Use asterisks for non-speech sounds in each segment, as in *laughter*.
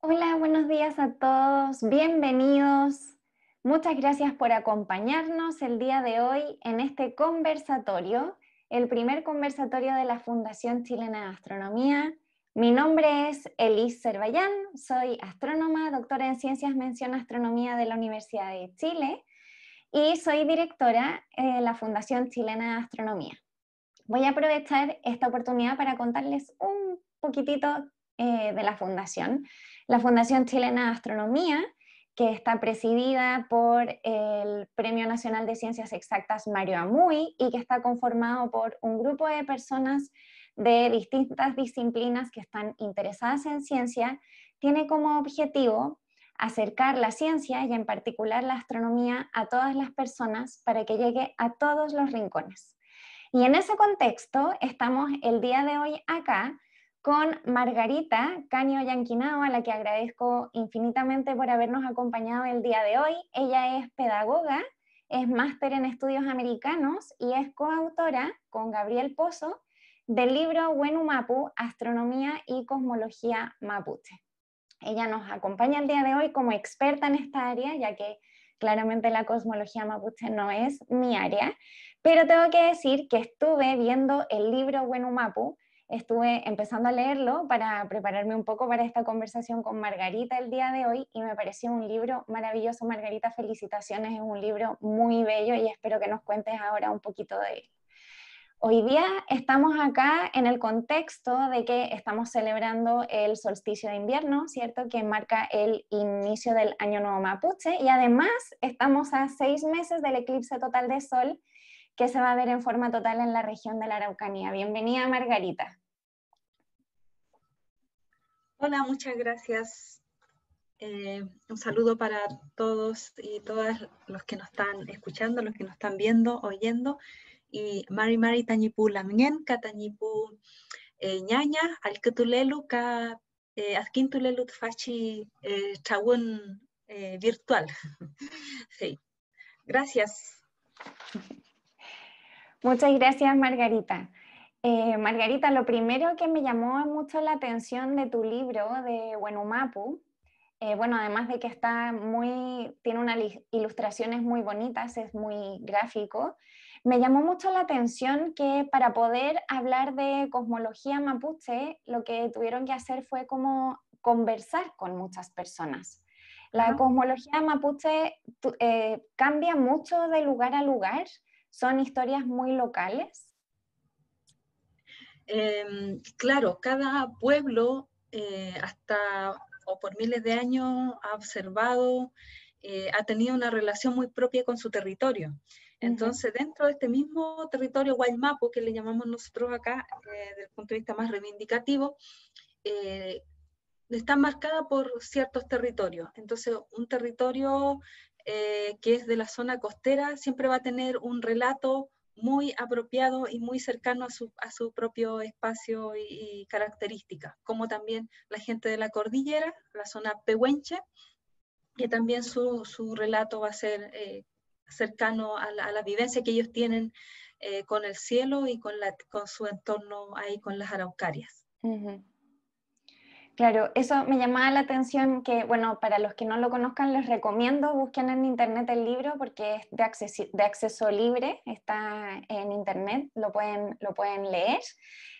Hola, buenos días a todos, bienvenidos. Muchas gracias por acompañarnos el día de hoy en este conversatorio, el primer conversatorio de la Fundación Chilena de Astronomía. Mi nombre es Elise Cervallán, soy astrónoma, doctora en Ciencias Mención Astronomía de la Universidad de Chile y soy directora de la Fundación Chilena de Astronomía. Voy a aprovechar esta oportunidad para contarles un poquitito eh, de la Fundación la Fundación Chilena de Astronomía, que está presidida por el Premio Nacional de Ciencias Exactas Mario Amuy y que está conformado por un grupo de personas de distintas disciplinas que están interesadas en ciencia, tiene como objetivo acercar la ciencia y en particular la astronomía a todas las personas para que llegue a todos los rincones. Y en ese contexto estamos el día de hoy acá con Margarita Caño Yanquinao, a la que agradezco infinitamente por habernos acompañado el día de hoy. Ella es pedagoga, es máster en estudios americanos y es coautora con Gabriel Pozo del libro Mapu, Astronomía y Cosmología Mapuche. Ella nos acompaña el día de hoy como experta en esta área, ya que claramente la cosmología mapuche no es mi área, pero tengo que decir que estuve viendo el libro Mapu estuve empezando a leerlo para prepararme un poco para esta conversación con Margarita el día de hoy y me pareció un libro maravilloso. Margarita, felicitaciones, es un libro muy bello y espero que nos cuentes ahora un poquito de él. Hoy día estamos acá en el contexto de que estamos celebrando el solsticio de invierno, ¿cierto? Que marca el inicio del Año Nuevo Mapuche y además estamos a seis meses del eclipse total de sol que se va a ver en forma total en la región de la Araucanía. Bienvenida, Margarita. Hola, muchas gracias. Eh, un saludo para todos y todas los que nos están escuchando, los que nos están viendo, oyendo. Y Mari Mari Tañipú Lamien, Katañipú eh, Ñaña, Alketulelu, Ka eh, Fachi Chawun virtual. *laughs* Sí, gracias. Muchas gracias, Margarita. Eh, Margarita, lo primero que me llamó mucho la atención de tu libro de Wenumapu, eh, bueno, además de que está muy, tiene unas ilustraciones muy bonitas, es muy gráfico, me llamó mucho la atención que para poder hablar de cosmología mapuche, lo que tuvieron que hacer fue como conversar con muchas personas. La cosmología mapuche eh, cambia mucho de lugar a lugar ¿Son historias muy locales? Em, claro, cada pueblo eh, hasta o por miles de años ha observado, eh, ha tenido una relación muy propia con su territorio. Entonces, dentro de este mismo territorio Guaymapo, que le llamamos nosotros acá, eh, desde el punto de vista más reivindicativo, está marcada por ciertos territorios. Entonces, un territorio eh, que es de la zona costera, siempre va a tener un relato muy apropiado y muy cercano a su, a su propio espacio y, características, como también la gente de la cordillera, la zona pehuenche, que también su, su relato va a ser eh, cercano a la, vivencia que ellos tienen eh, con el cielo y con, la, con su entorno ahí con las araucarias. Claro, eso me llamaba la atención que, bueno, para los que no lo conozcan, les recomiendo, busquen en internet el libro porque es de, acceso, de acceso libre, está en internet, lo pueden, lo pueden leer.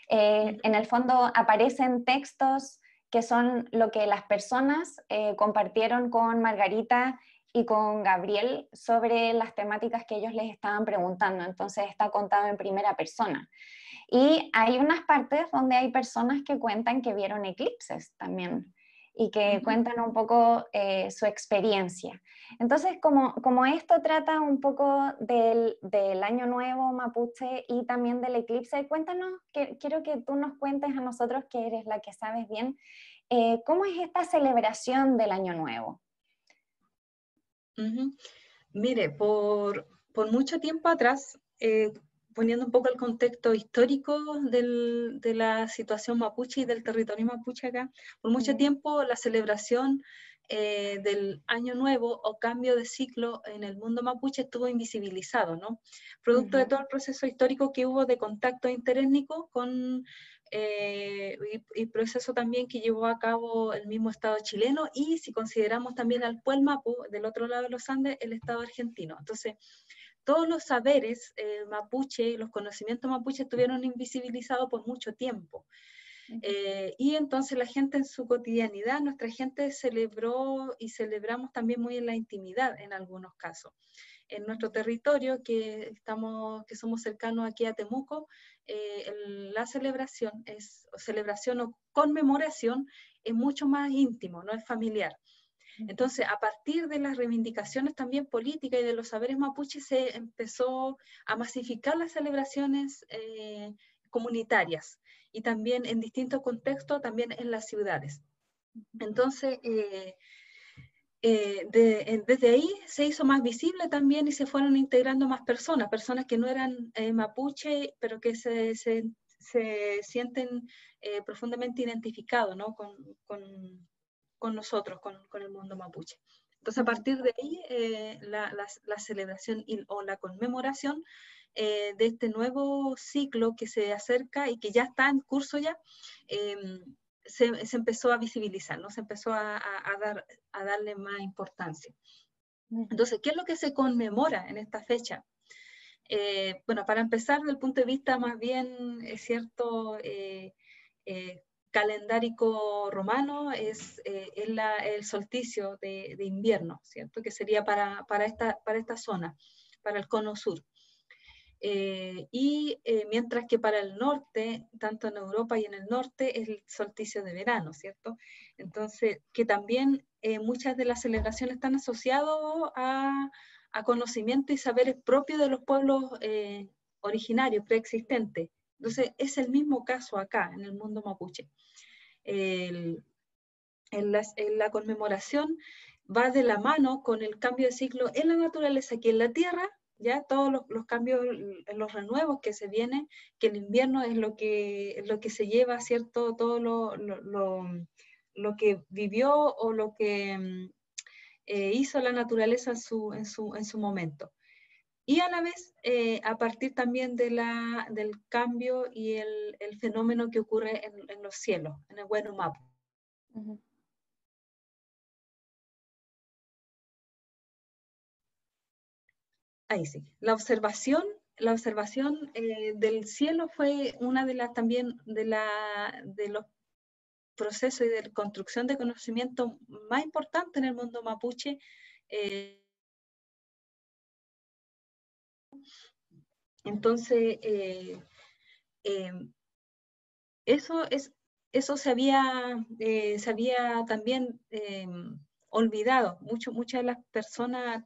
Eh, en el fondo aparecen textos que son lo que las personas eh, compartieron con Margarita y con Gabriel sobre las temáticas que ellos les estaban preguntando. Entonces está contado en primera persona. Y hay unas partes donde hay personas que cuentan que vieron eclipses también y que cuentan un poco eh, su experiencia. Entonces, como, como, esto trata un poco del, del, Año Nuevo Mapuche y también del eclipse, cuéntanos, que, quiero que tú nos cuentes a nosotros, que eres la que sabes bien, eh, ¿cómo es esta celebración del Año Nuevo? Mire, por, por, mucho tiempo atrás, eh, poniendo un poco el contexto histórico de la situación mapuche y del territorio mapuche acá, por mucho tiempo la celebración eh, del año nuevo o cambio de ciclo en el mundo mapuche estuvo invisibilizado, ¿no? Producto de todo el proceso histórico que hubo de contacto interétnico con eh, y, proceso también que llevó a cabo el mismo Estado chileno y si consideramos también al Puelmapu, del otro lado de los Andes, el Estado argentino. Entonces, todos los saberes eh, mapuche, los conocimientos mapuche estuvieron invisibilizados por mucho tiempo. Eh, y entonces la gente en su cotidianidad, nuestra gente celebró y celebramos también muy en la intimidad en algunos casos. En nuestro territorio, que, estamos, que somos cercanos aquí a Temuco, eh, la celebración es celebración o conmemoración es mucho más íntimo, no es familiar. Entonces, a partir de las reivindicaciones también políticas y de los saberes mapuches, se empezó a masificar las celebraciones eh, comunitarias y también en distintos contextos, también en las ciudades. Entonces, eh, eh, desde ahí se hizo más visible también y se fueron integrando más personas, personas que no eran eh, mapuche, pero que se, se, sienten profundamente identificados ¿no? con, con, con, nosotros, con, con, el mundo mapuche. Entonces, a partir de ahí, la, la, la, celebración o la conmemoración eh, de este nuevo ciclo que se acerca y que ya está en curso ya, se, empezó a visibilizar, ¿no? se empezó a, dar, a darle más importancia. Entonces, ¿qué es lo que se conmemora en esta fecha? Eh, bueno, para empezar, desde el punto de vista más bien, es cierto, eh, calendárico romano, es, el solsticio de, invierno, ¿cierto? Que sería para, para, esta, para esta zona, para el cono sur. Eh, y eh, mientras que para el norte, tanto en Europa y en el norte, es el solsticio de verano, ¿cierto? Entonces, que también eh, muchas de las celebraciones están asociadas a, a, conocimiento y saberes propios de los pueblos originarios, preexistentes. Entonces, es el mismo caso acá, en el mundo mapuche. en, la, conmemoración va de la mano con el cambio de ciclo en la naturaleza, aquí en la Tierra, ya todos los, cambios, los renuevos que se vienen, que el invierno es lo que, lo que se lleva, ¿cierto? Todo lo, lo, que vivió o lo que mm, eh, hizo la naturaleza en su, en su, en su momento. Y a la vez, eh, a partir también de la, del cambio y el, el fenómeno que ocurre en, en, los cielos, en el buen mapa. La observación, la observación eh, del cielo fue una de las también de, la, de los procesos y de construcción de conocimiento más importantes en el mundo mapuche. Eh, entonces, eh, eso, es, eso se había, se había también olvidado. Mucho, muchas de las personas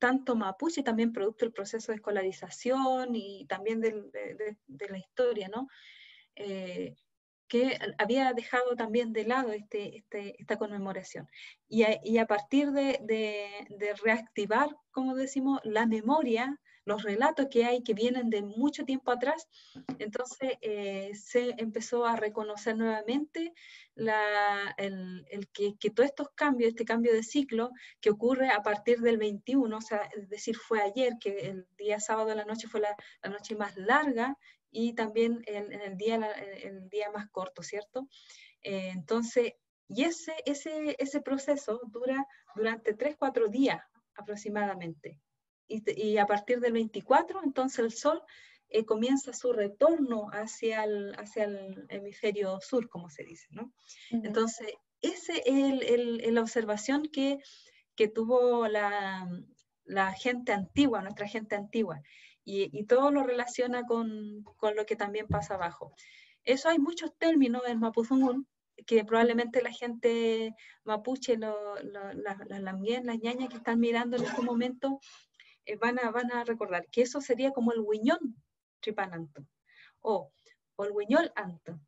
tanto mapuche, también producto del proceso de escolarización y también de, la historia, ¿no? Eh, que había dejado también de lado este, este esta conmemoración. Y a, partir de, de, reactivar, como decimos, la memoria los relatos que hay que vienen de mucho tiempo atrás, entonces eh, se empezó a reconocer nuevamente el, que, que, todos estos cambios, este cambio de ciclo que ocurre a partir del 21, o sea, es decir, fue ayer, que el día sábado de la noche fue la, noche más larga y también el, el día, el día más corto, ¿cierto? Eh, entonces, y ese, ese, proceso dura durante 3, 4 días aproximadamente y, a partir del 24, entonces el Sol eh, comienza su retorno hacia el, hacia el hemisferio sur, como se dice, ¿no? Entonces, esa es el, la observación que, que tuvo la, la, gente antigua, nuestra gente antigua, y, y todo lo relaciona con, con, lo que también pasa abajo. Eso hay muchos términos en Mapuzungún que probablemente la gente mapuche, lo, lo, las ñañas que están mirando en este momento, eh, van, a, van a recordar que eso sería como el huiñón tripananto o, o el huiñol anto,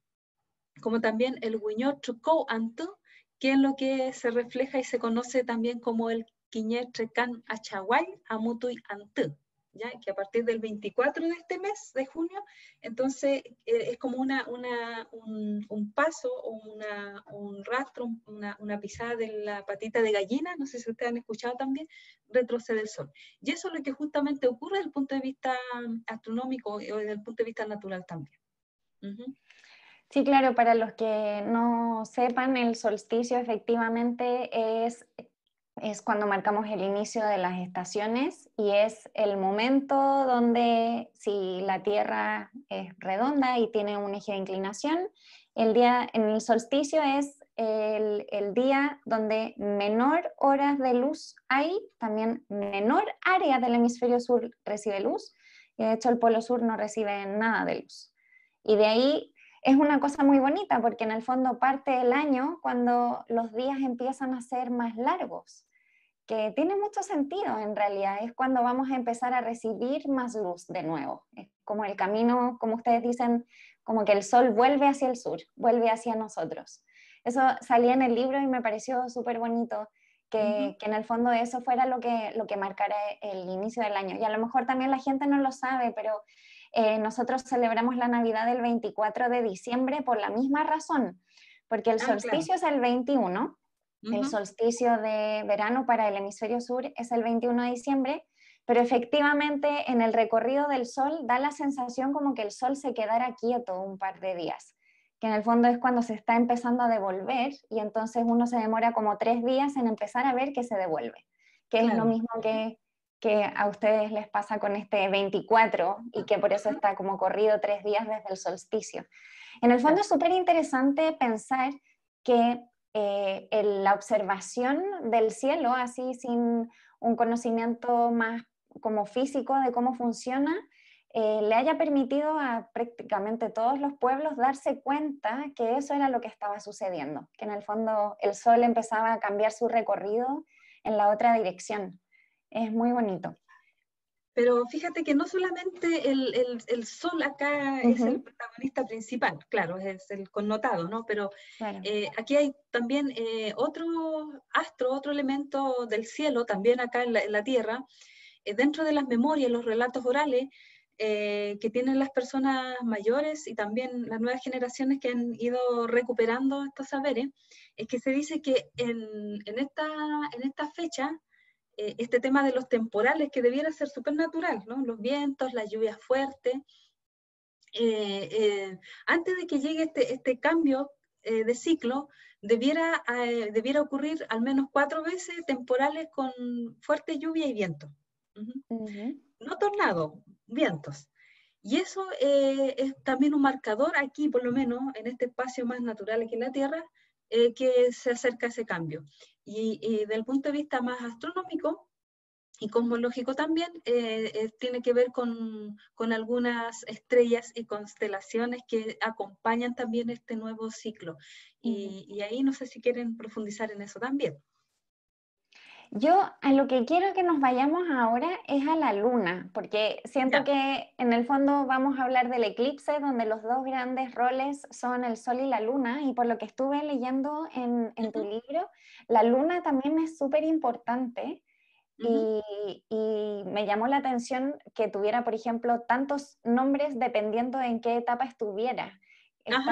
como también el huiñol trucó anto, que es lo que se refleja y se conoce también como el quiñetre can achaguay amutuy antu, que a partir del 24 de este mes, de junio, entonces eh, es como una, una un, paso o una, un rastro, una, una, pisada de la patita de gallina, no sé si ustedes han escuchado también, retrocede el sol. Y eso es lo que justamente ocurre desde el punto de vista astronómico o desde el punto de vista natural también. Sí, claro, para los que no sepan, el solsticio efectivamente es es cuando marcamos el inicio de las estaciones y es el momento donde si la Tierra es redonda y tiene un eje de inclinación, el día en el solsticio es el, día donde menor horas de luz hay, también menor área del hemisferio sur recibe luz y de hecho el polo sur no recibe nada de luz. Y de ahí es una cosa muy bonita porque en el fondo parte el año cuando los días empiezan a ser más largos, que tiene mucho sentido en realidad, es cuando vamos a empezar a recibir más luz de nuevo. Es como el camino, como ustedes dicen, como que el sol vuelve hacia el sur, vuelve hacia nosotros. Eso salía en el libro y me pareció súper bonito. Que, que, en el fondo eso fuera lo que, lo que marcara el inicio del año. Y a lo mejor también la gente no lo sabe, pero eh, nosotros celebramos la Navidad el 24 de diciembre por la misma razón, porque el ah, solsticio es el 21, el solsticio de verano para el hemisferio sur es el 21 de diciembre, pero efectivamente en el recorrido del sol da la sensación como que el sol se quedara quieto un par de días, que en el fondo es cuando se está empezando a devolver y entonces uno se demora como tres días en empezar a ver que se devuelve, que es lo mismo que que a ustedes les pasa con este 24 y que por eso está como corrido tres días desde el solsticio. En el fondo es súper interesante pensar que eh, la observación del cielo, así sin un conocimiento más como físico de cómo funciona, eh, le haya permitido a prácticamente todos los pueblos darse cuenta que eso era lo que estaba sucediendo, que en el fondo el sol empezaba a cambiar su recorrido en la otra dirección es muy bonito. Pero fíjate que no solamente el, el, sol acá es el protagonista principal, claro, es el connotado, ¿no? Pero eh, aquí hay también eh, otro astro, otro elemento del cielo, también acá en la, Tierra, eh, dentro de las memorias, los relatos orales que tienen las personas mayores y también las nuevas generaciones que han ido recuperando estos saberes, es que se dice que en, en esta, en esta fecha, eh, este tema de los temporales que debiera ser supernatural, ¿no? Los vientos, las lluvias fuertes. Eh, eh, antes de que llegue este, este cambio de ciclo, debiera, debiera ocurrir al menos cuatro veces temporales con fuerte lluvia y viento. No tornado, vientos. Y eso es también un marcador aquí, por lo menos en este espacio más natural aquí en la Tierra, que se acerca a ese cambio. Y, desde el punto de vista más astronómico y cosmológico también, eh, eh, tiene que ver con, con, algunas estrellas y constelaciones que acompañan también este nuevo ciclo. Y, y ahí no sé si quieren profundizar en eso también. Yo a lo que quiero que nos vayamos ahora es a la luna, porque siento que en el fondo vamos a hablar del eclipse, donde los dos grandes roles son el sol y la luna, y por lo que estuve leyendo en, tu libro, la luna también es súper importante. y, y, me llamó la atención que tuviera, por ejemplo, tantos nombres dependiendo en qué etapa estuviera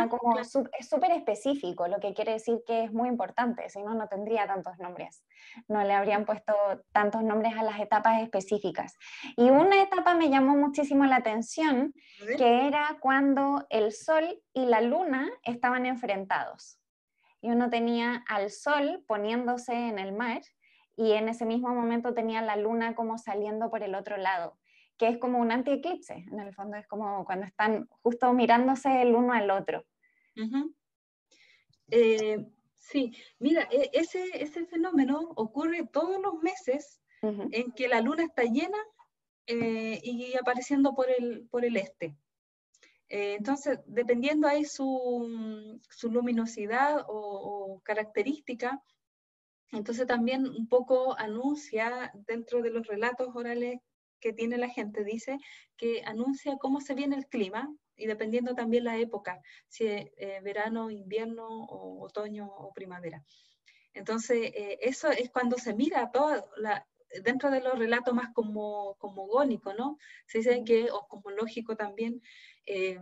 como, es súper específico, lo que quiere decir que es muy importante, si no, no tendría tantos nombres, no le habrían puesto tantos nombres a las etapas específicas. Y una etapa me llamó muchísimo la atención, que era cuando el Sol y la Luna estaban enfrentados. Y uno tenía al Sol poniéndose en el mar y en ese mismo momento tenía la Luna como saliendo por el otro lado que es como un antieclipse, en el fondo es como cuando están justo mirándose el uno al otro. Eh, sí, mira, e, ese, ese fenómeno ocurre todos los meses en que la luna está llena eh, y apareciendo por el, por el este. Eh, entonces, dependiendo ahí su, su luminosidad o, o, característica, entonces también un poco anuncia dentro de los relatos orales que tiene la gente, dice que anuncia cómo se viene el clima y dependiendo también la época, si es eh, verano, invierno, o otoño o primavera. Entonces, eh, eso es cuando se mira toda la, dentro de los relatos más como, cosmogónicos, ¿no? Se dice que, o cosmológico también, eh,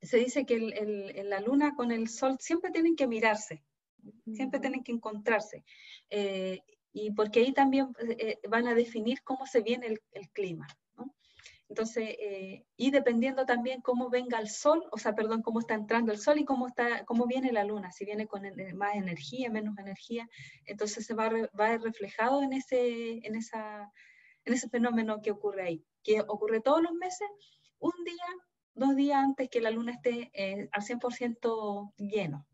se dice que el, la luna con el sol siempre tienen que mirarse, siempre tienen que encontrarse. Eh, y porque ahí también eh, van a definir cómo se viene el, el clima. ¿no? Entonces, eh, y dependiendo también cómo venga el sol, o sea, perdón, cómo está entrando el sol y cómo, está, cómo viene la luna, si viene con más energía, menos energía, entonces se va, va a ver reflejado en ese, en, esa, en ese fenómeno que ocurre ahí, que ocurre todos los meses, un día, dos días antes que la luna esté eh, al 100% lleno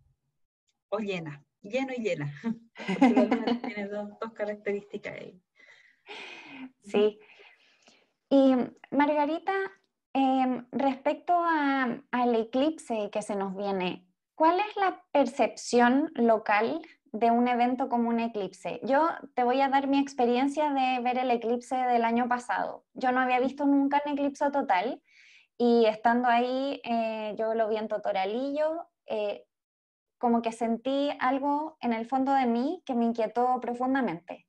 o llena, lleno y llena, *laughs* tiene dos, dos características ahí. Sí, y Margarita, em, respecto al eclipse que se nos viene, ¿cuál es la percepción local de un evento como un eclipse? Yo te voy a dar mi experiencia de ver el eclipse del año pasado. Yo no había visto nunca un eclipse total y estando ahí, eh, yo lo vi en Totoralillo, eh, como que sentí algo en el fondo de mí que me inquietó profundamente.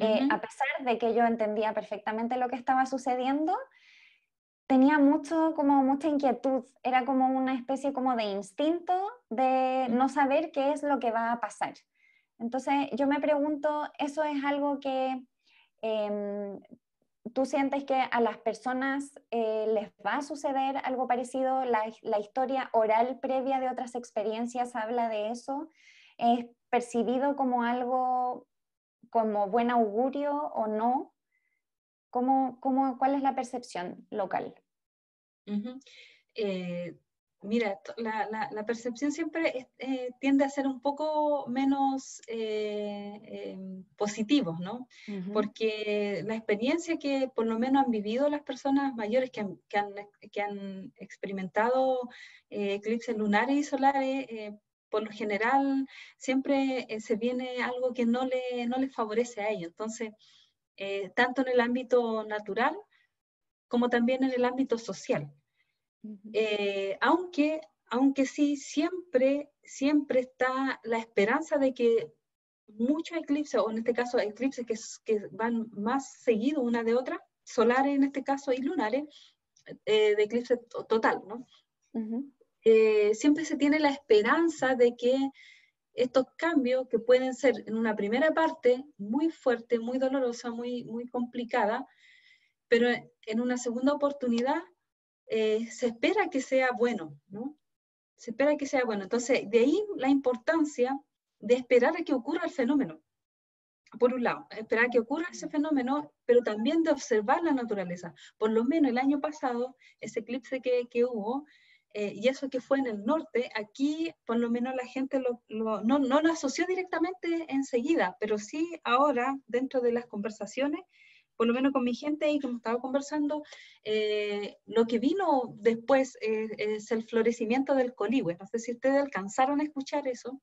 Eh, a pesar de que yo entendía perfectamente lo que estaba sucediendo, tenía mucho, como mucha inquietud, era como una especie como de instinto de no saber qué es lo que va a pasar. Entonces yo me pregunto, ¿eso es algo que em, tú sientes que a las personas eh, les va a suceder algo parecido? La, historia oral previa de otras experiencias habla de eso. ¿Es percibido como algo como buen augurio o no? ¿Cómo, cómo, cuál es la percepción local? Mira, la, la, percepción siempre eh, tiende a ser un poco menos eh, em, positivos, ¿no? Porque la experiencia que por lo menos han vivido las personas mayores que han, que han, que han experimentado eclipses lunares y solares, por lo general siempre eh, se viene algo que no le, no les favorece a ellos. Entonces, eh, tanto en el ámbito natural como también en el ámbito social. Eh, aunque, aunque sí, siempre, siempre está la esperanza de que muchos eclipses, o en este caso eclipses que, que van más seguidos una de otra, solares en este caso y lunares, de eclipse total, ¿no? Eh, siempre se tiene la esperanza de que estos cambios, que pueden ser en una primera parte muy fuerte, muy dolorosa, muy, muy complicada, pero en una segunda oportunidad eh, se espera que sea bueno, ¿no? Se espera que sea bueno. Entonces, de ahí la importancia de esperar a que ocurra el fenómeno. Por un lado, esperar a que ocurra ese fenómeno, pero también de observar la naturaleza. Por lo menos el año pasado, ese eclipse que, que hubo, eh, y eso que fue en el norte, aquí por lo menos la gente no, no, lo asoció directamente enseguida, pero sí ahora dentro de las conversaciones, por lo menos con mi gente ahí que me estaba conversando, eh, lo que vino después es el florecimiento del colihue. No sé si ustedes alcanzaron a escuchar eso,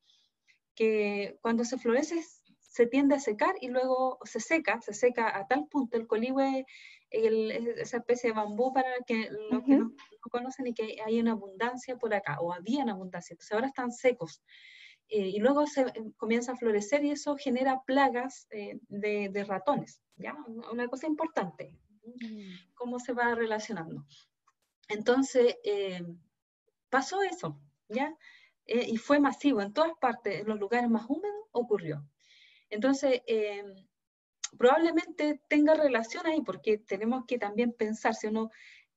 que cuando se florece se tiende a secar y luego se seca, se seca a tal punto el colihue esa especie de bambú para que los que no, conocen y que hay una abundancia por acá, o había una abundancia, entonces ahora están secos. Eh, y luego se eh, comienza a florecer y eso genera plagas eh, de, de, ratones, ¿ya? Una cosa importante, mm. cómo se va relacionando. Entonces, pasó eso, ¿ya? y fue masivo, en todas partes, en los lugares más húmedos ocurrió. Entonces, probablemente tenga relación ahí, porque tenemos que también pensar, si uno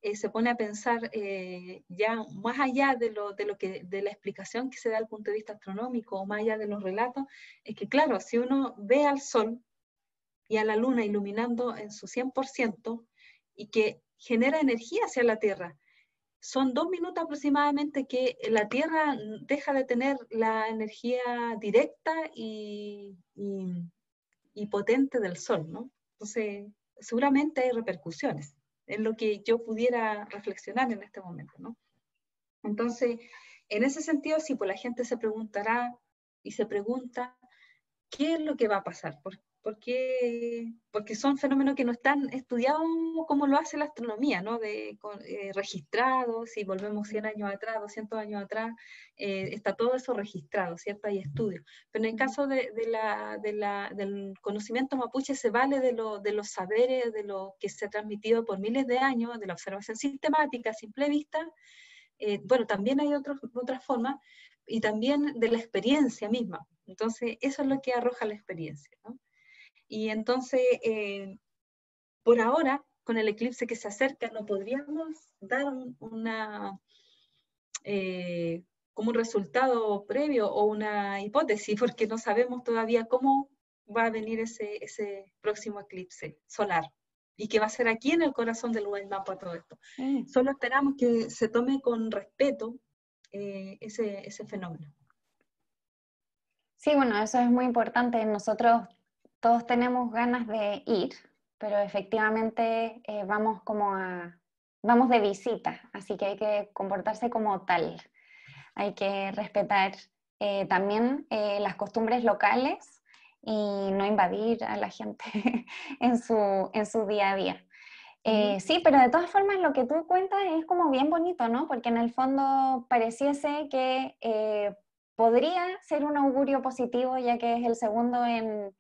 eh, se pone a pensar eh, ya más allá de, lo, de, lo que, de la explicación que se da al punto de vista astronómico o más allá de los relatos, es que claro, si uno ve al Sol y a la Luna iluminando en su 100% y que genera energía hacia la Tierra, son dos minutos aproximadamente que la Tierra deja de tener la energía directa y, y potente del Sol, ¿no? Entonces, seguramente hay repercusiones, en lo que yo pudiera reflexionar en este momento, ¿no? Entonces, en ese sentido, sí, pues la gente se preguntará y se pregunta ¿qué es lo que va a pasar? ¿Por, porque, porque son fenómenos que no están estudiados como lo hace la astronomía, ¿no? De, eh, registrados, si volvemos 100 años atrás, 200 años atrás, eh, está todo eso registrado, ¿cierto? Hay estudios. Pero en el caso de, de la, de la, del conocimiento mapuche se vale de, lo, de los saberes, de lo que se ha transmitido por miles de años, de la observación sistemática, a simple vista. Eh, bueno, también hay otros, otras formas, y también de la experiencia misma. Entonces, eso es lo que arroja la experiencia, ¿no? Y entonces, eh, por ahora, con el eclipse que se acerca, no podríamos dar una, eh, como un resultado previo o una hipótesis, porque no sabemos todavía cómo va a venir ese, ese próximo eclipse solar y que va a ser aquí en el corazón del Mapa todo esto. Solo esperamos que se tome con respeto eh, ese, ese fenómeno. Sí, bueno, eso es muy importante. Nosotros todos tenemos ganas de ir, pero efectivamente eh, vamos como a, vamos de visita, así que hay que comportarse como tal. Hay que respetar eh, también eh, las costumbres locales y no invadir a la gente *laughs* en, su, en su día a día. sí, pero de todas formas lo que tú cuentas es como bien bonito, ¿no? Porque en el fondo pareciese que podría ser un augurio positivo, ya que es el segundo en,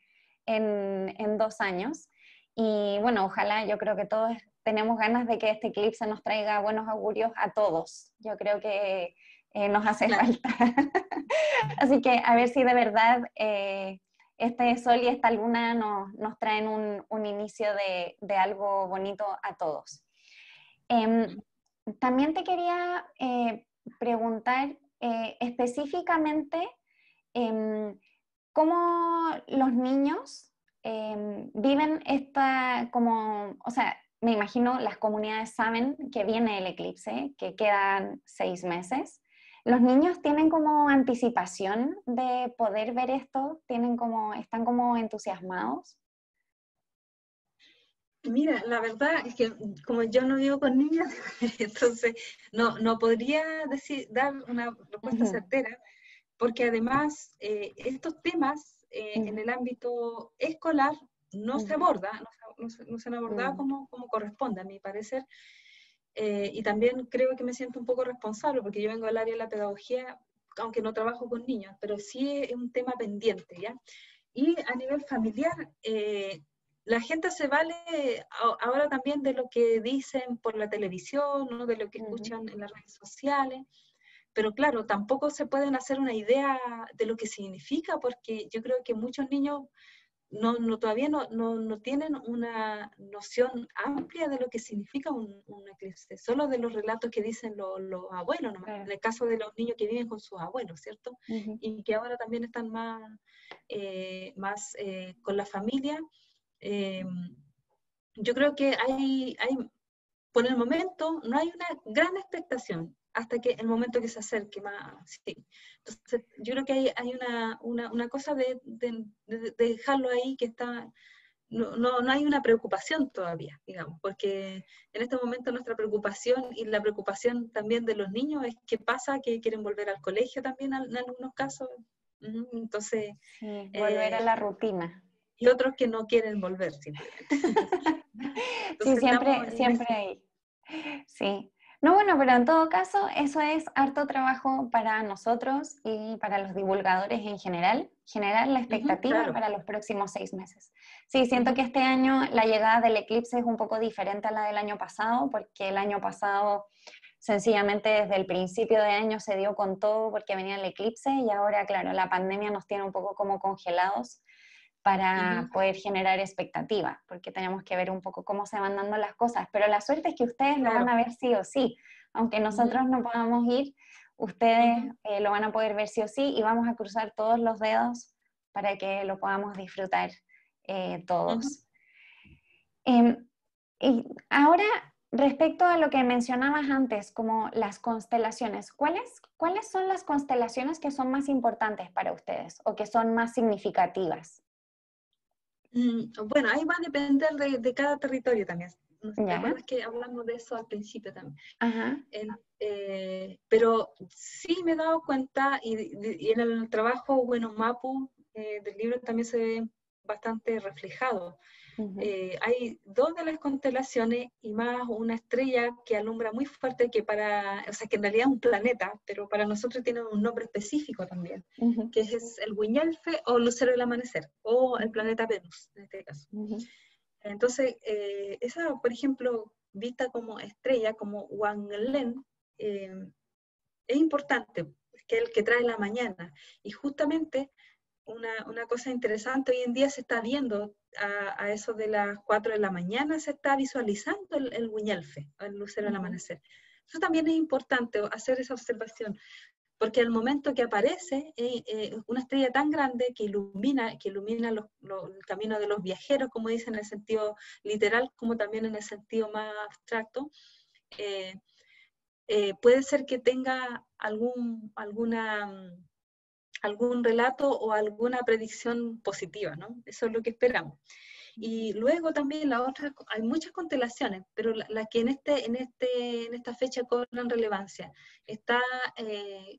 en, dos años. Y bueno, ojalá, yo creo que todos tenemos ganas de que este eclipse nos traiga buenos augurios a todos. Yo creo que eh, nos hace falta. *laughs* Así que a ver si de verdad eh, este sol y esta luna nos, nos traen un, un inicio de, de, algo bonito a todos. Em, también te quería eh, preguntar específicamente em, cómo los niños em, viven esta, como, o sea, me imagino las comunidades saben que viene el eclipse, que quedan seis meses. ¿Los niños tienen como anticipación de poder ver esto? ¿Tienen como, ¿Están como entusiasmados? Mira, la verdad es que como yo no vivo con niños, *laughs* entonces no, no podría decir, dar una respuesta certera, porque además eh, estos temas eh, en el ámbito escolar no se abordan, no, se han abordado como, como, corresponde, a mi parecer. Eh, y también creo que me siento un poco responsable, porque yo vengo del área de la pedagogía, aunque no trabajo con niños, pero sí es un tema pendiente, ¿ya? Y a nivel familiar, la gente se vale ahora también de lo que dicen por la televisión, ¿no? de lo que escuchan en las redes sociales pero claro, tampoco se pueden hacer una idea de lo que significa, porque yo creo que muchos niños no, no todavía no, no, tienen una noción amplia de lo que significa un, eclipse, solo de los relatos que dicen los, abuelos, en el caso de los niños que viven con sus abuelos, ¿cierto? Y que ahora también están más, eh, más eh, con la familia. Eh, yo creo que hay, hay, por el momento, no hay una gran expectación hasta que el momento que se acerque más. Sí. Entonces, yo creo que hay, hay una, una, una, cosa de, de, de, dejarlo ahí que está, no, no, no, hay una preocupación todavía, digamos, porque en este momento nuestra preocupación y la preocupación también de los niños es qué pasa, que quieren volver al colegio también en algunos casos. Entonces... volver a eh, la rutina. Y otros que no quieren volver simplemente. *laughs* sí, siempre, siempre hay. Sí, no, bueno, pero en todo caso, eso es harto trabajo para nosotros y para los divulgadores en general, generar la expectativa para los próximos seis meses. Sí, siento que este año la llegada del eclipse es un poco diferente a la del año pasado, porque el año pasado sencillamente desde el principio de año se dio con todo porque venía el eclipse y ahora, claro, la pandemia nos tiene un poco como congelados para poder generar expectativa, porque tenemos que ver un poco cómo se van dando las cosas. Pero la suerte es que ustedes lo van a ver sí o sí. Aunque nosotros no podamos ir, ustedes eh, lo van a poder ver sí o sí y vamos a cruzar todos los dedos para que lo podamos disfrutar eh, todos. Em, y ahora, respecto a lo que mencionabas antes, como las constelaciones, ¿cuáles, ¿cuáles son las constelaciones que son más importantes para ustedes o que son más significativas? Mm, bueno, ahí va a depender de, cada territorio también. ¿Te que hablamos de eso al principio también? Eh, pero sí me he dado cuenta, y, en el trabajo, bueno, Mapu, eh, del libro también se ve bastante reflejado. Eh, hay dos de las constelaciones y más una estrella que alumbra muy fuerte, que para, o sea, que en realidad es un planeta, pero para nosotros tiene un nombre específico también, que es el Guiñalfe o Lucero del Amanecer, o el planeta Venus, en este caso. Entonces, eh, esa, por ejemplo, vista como estrella, como Wang Len, eh, es importante, que es el que trae la mañana. Y justamente una, cosa interesante, hoy en día se está viendo a, eso de las 4 de la mañana, se está visualizando el, el el lucero al amanecer. Eso también es importante, hacer esa observación, porque al momento que aparece eh, eh, una estrella tan grande que ilumina, que ilumina los, el camino de los viajeros, como dice en el sentido literal, como también en el sentido más abstracto, eh, puede ser que tenga algún, alguna algún relato o alguna predicción positiva, ¿no? Eso es lo que esperamos. Y luego también la otra, hay muchas constelaciones, pero la, que en, este, en, este, en esta fecha cobran relevancia. Está eh,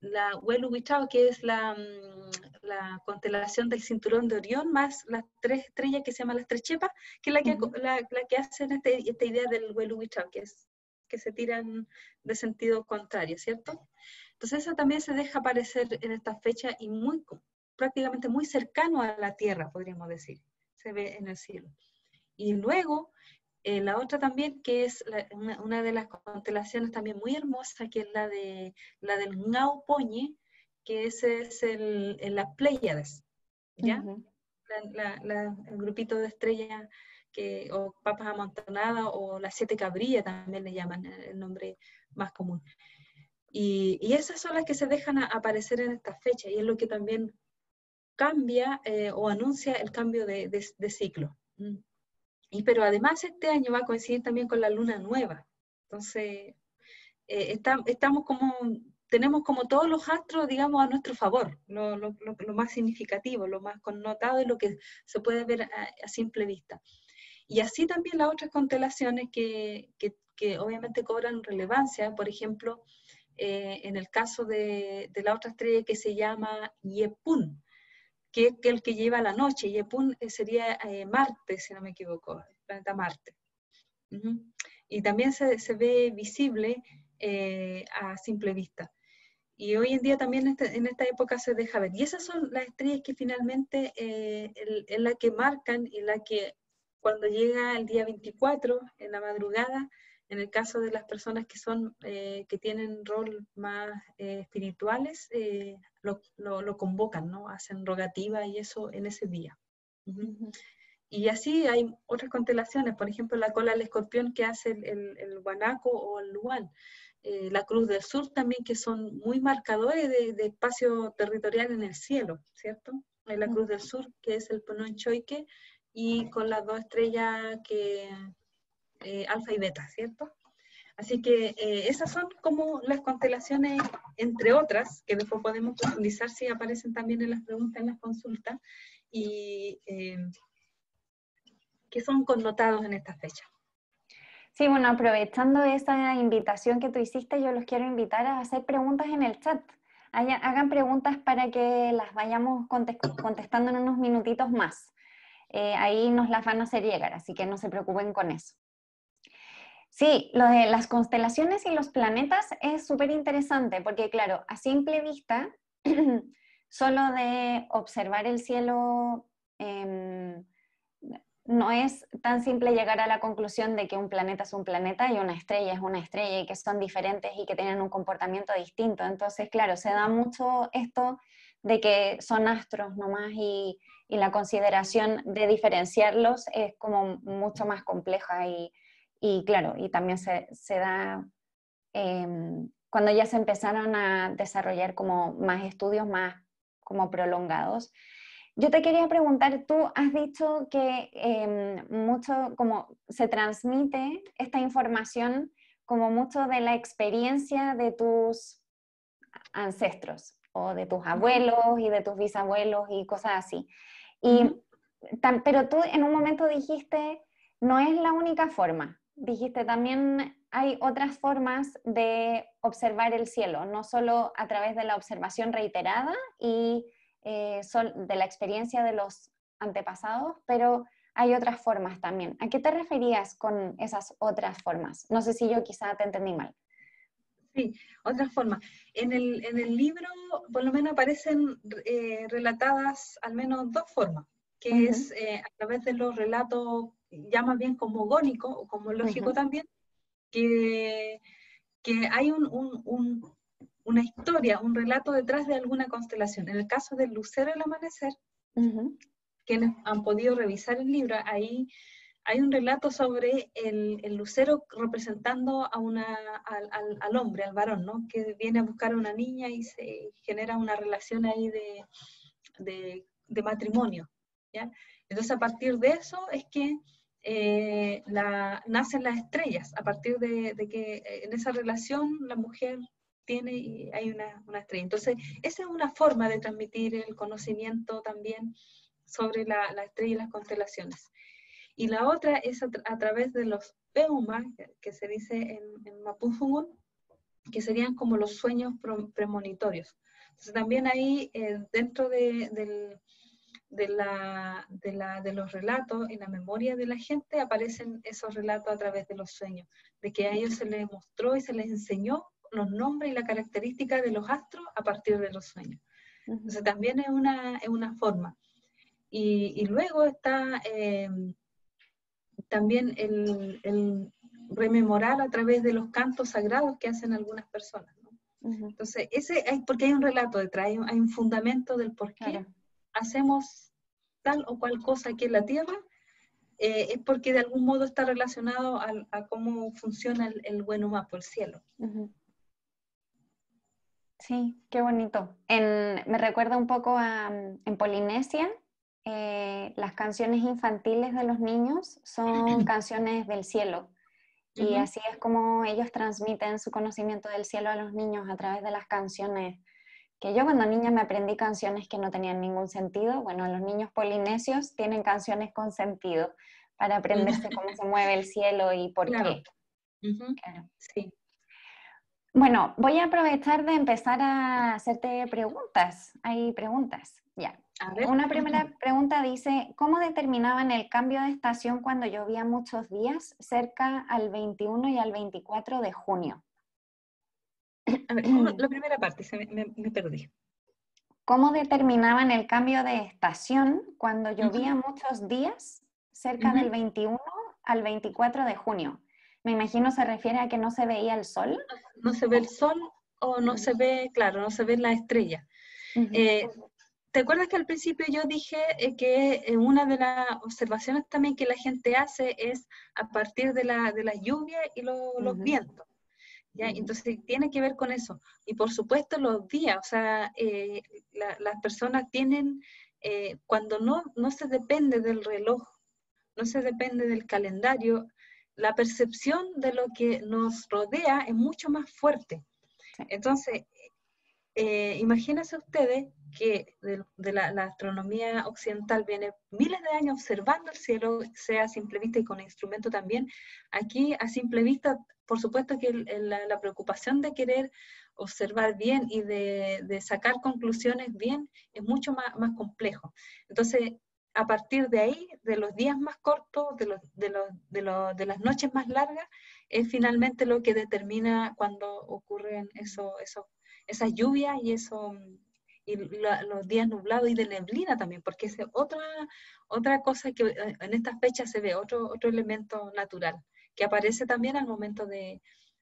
la Huelu que es la, mm, la, constelación del cinturón de Orión, más las tres estrellas que se llaman las tres chepas, que es la que, la, que hacen este, esta idea del Huelu que es que se tiran de sentido contrario, ¿cierto? Entonces eso también se deja aparecer en esta fecha y muy, prácticamente muy cercano a la Tierra, podríamos decir, se ve en el cielo. Y luego, eh, la otra también, que es una, de las constelaciones también muy hermosa, que es la, de, la del Ngaupoñe, que ese es el, en las Pléyades, ¿ya? el grupito de estrellas que, o papas amontonadas o las siete cabrillas también le llaman el nombre más común. Y, esas son las que se dejan aparecer en esta fecha y es lo que también cambia eh, o anuncia el cambio de, ciclo. Mm. Y, pero además este año va a coincidir también con la luna nueva. Entonces, eh, estamos como, tenemos como todos los astros, digamos, a nuestro favor, lo, lo, lo, más significativo, lo más connotado y lo que se puede ver a, simple vista. Y así también las otras constelaciones que, que, que obviamente cobran relevancia, por ejemplo, eh, en el caso de, la otra estrella que se llama Yepun, que es el que lleva la noche. Yepun eh, sería eh, Marte, si no me equivoco, el planeta Marte. Y también se, ve visible a simple vista. Y hoy en día también este, en esta época se deja ver. Y esas son las estrellas que finalmente es la que marcan y la que cuando llega el día 24, en la madrugada, en el caso de las personas que son, eh, que tienen rol más eh, espirituales, eh, lo, lo, convocan, ¿no? Hacen rogativa y eso en ese día. Y así hay otras constelaciones, por ejemplo, la cola del escorpión que hace el, el, guanaco o el luan. la Cruz del Sur también, que son muy marcadores de, espacio territorial en el cielo, ¿cierto? la Cruz del Sur, que es el Pononchoique, y con las dos estrellas que, eh, alfa y beta, ¿cierto? Así que eh, esas son como las constelaciones, entre otras, que después podemos profundizar si aparecen también en las preguntas, en las consultas, y eh, que son connotados en esta fecha. Sí, bueno, aprovechando esa invitación que tú hiciste, yo los quiero invitar a hacer preguntas en el chat. hagan preguntas para que las vayamos contestando en unos minutitos más. ahí nos las van a hacer llegar, así que no se preocupen con eso. Sí, lo de las constelaciones y los planetas es súper interesante porque, claro, a simple vista, *clears throat* solo de observar el cielo em, no es tan simple llegar a la conclusión de que un planeta es un planeta y una estrella es una estrella y que son diferentes y que tienen un comportamiento distinto. Entonces, claro, se da mucho esto de que son astros nomás y, y la consideración de diferenciarlos es como mucho más compleja y y claro, y también se, da em, cuando ya se empezaron a desarrollar como más estudios más como prolongados. Yo te quería preguntar, tú has dicho que em, mucho como se transmite esta información como mucho de la experiencia de tus ancestros o de tus abuelos y de tus bisabuelos y cosas así. Y, pero tú en un momento dijiste, no es la única forma dijiste también hay otras formas de observar el cielo, no solo a través de la observación reiterada y eh, de la experiencia de los antepasados, pero hay otras formas también. ¿A qué te referías con esas otras formas? No sé si yo quizá te entendí mal. Sí, otras formas. En el, libro, por lo menos, aparecen eh, relatadas al menos dos formas, que es eh, a través de los relatos, ya más bien como gónico o como lógico también, que, que hay una historia, un relato detrás de alguna constelación. En el caso del lucero del amanecer, quienes han podido revisar el libro, ahí hay un relato sobre el, lucero representando a una, al, hombre, al varón, ¿no? que viene a buscar a una niña y se genera una relación ahí de, matrimonio. ¿ya? Entonces, a partir de eso es que eh, nacen las estrellas, a partir de, que eh, en esa relación la mujer tiene y hay una, una, estrella. Entonces, esa es una forma de transmitir el conocimiento también sobre la, la estrella y las constelaciones. Y la otra es a, través de los peuma, que, se dice en, en que serían como los sueños premonitorios. Entonces también ahí, eh, dentro de, de, la, de, los relatos, en la memoria de la gente, aparecen esos relatos a través de los sueños, de que a ellos se les mostró y se les enseñó los nombres y la característica de los astros a partir de los sueños. Entonces también es una, es una forma. Y, luego está eh, también el, rememorar a través de los cantos sagrados que hacen algunas personas. Entonces, ese es porque hay un relato detrás, hay un, fundamento del por qué hacemos tal o cual cosa aquí en la Tierra, eh, es porque de algún modo está relacionado a, cómo funciona el, buen humano por el cielo. Sí, qué bonito. me recuerda un poco a, en Polinesia, eh, las canciones infantiles de los niños son *clears throat* canciones del cielo. Y así es como ellos transmiten su conocimiento del cielo a los niños a través de las canciones. Que yo cuando niña me aprendí canciones que no tenían ningún sentido. Bueno, los niños polinesios tienen canciones con sentido para aprenderse cómo se mueve el cielo y por qué. Sí. Bueno, voy a aprovechar de empezar a hacerte preguntas. Hay preguntas, ya. Una primera pregunta dice, ¿cómo determinaban el cambio de estación cuando llovía muchos días cerca al 21 y al 24 de junio? A ver, la primera parte, me, perdí. ¿Cómo determinaban el cambio de estación cuando llovía muchos días cerca del 21 al 24 de junio? Me imagino se refiere a que no se veía el sol. No se ve el sol o no se ve, claro, no se ve la estrella. ¿Te acuerdas que al principio yo dije eh, que eh, una de las observaciones también que la gente hace es a partir de la, de lluvia y los vientos? ¿Ya? Entonces tiene que ver con eso. Y por supuesto los días, o sea, eh, las personas tienen, cuando no, no se depende del reloj, no se depende del calendario, la percepción de lo que nos rodea es mucho más fuerte. Entonces, eh, imagínense ustedes que de, la, astronomía occidental viene miles de años observando el cielo, sea a simple vista y con instrumento también. Aquí, a simple vista, por supuesto que la, preocupación de querer observar bien y de, sacar conclusiones bien es mucho más, complejo. Entonces, a partir de ahí, de los días más cortos, de, las noches más largas, es finalmente lo que determina cuando ocurren esos, esos esa lluvia y eso los días nublados y de neblina también, porque es otra, otra cosa que eh, en estas fechas se ve, otro, otro elemento natural, que aparece también al momento de,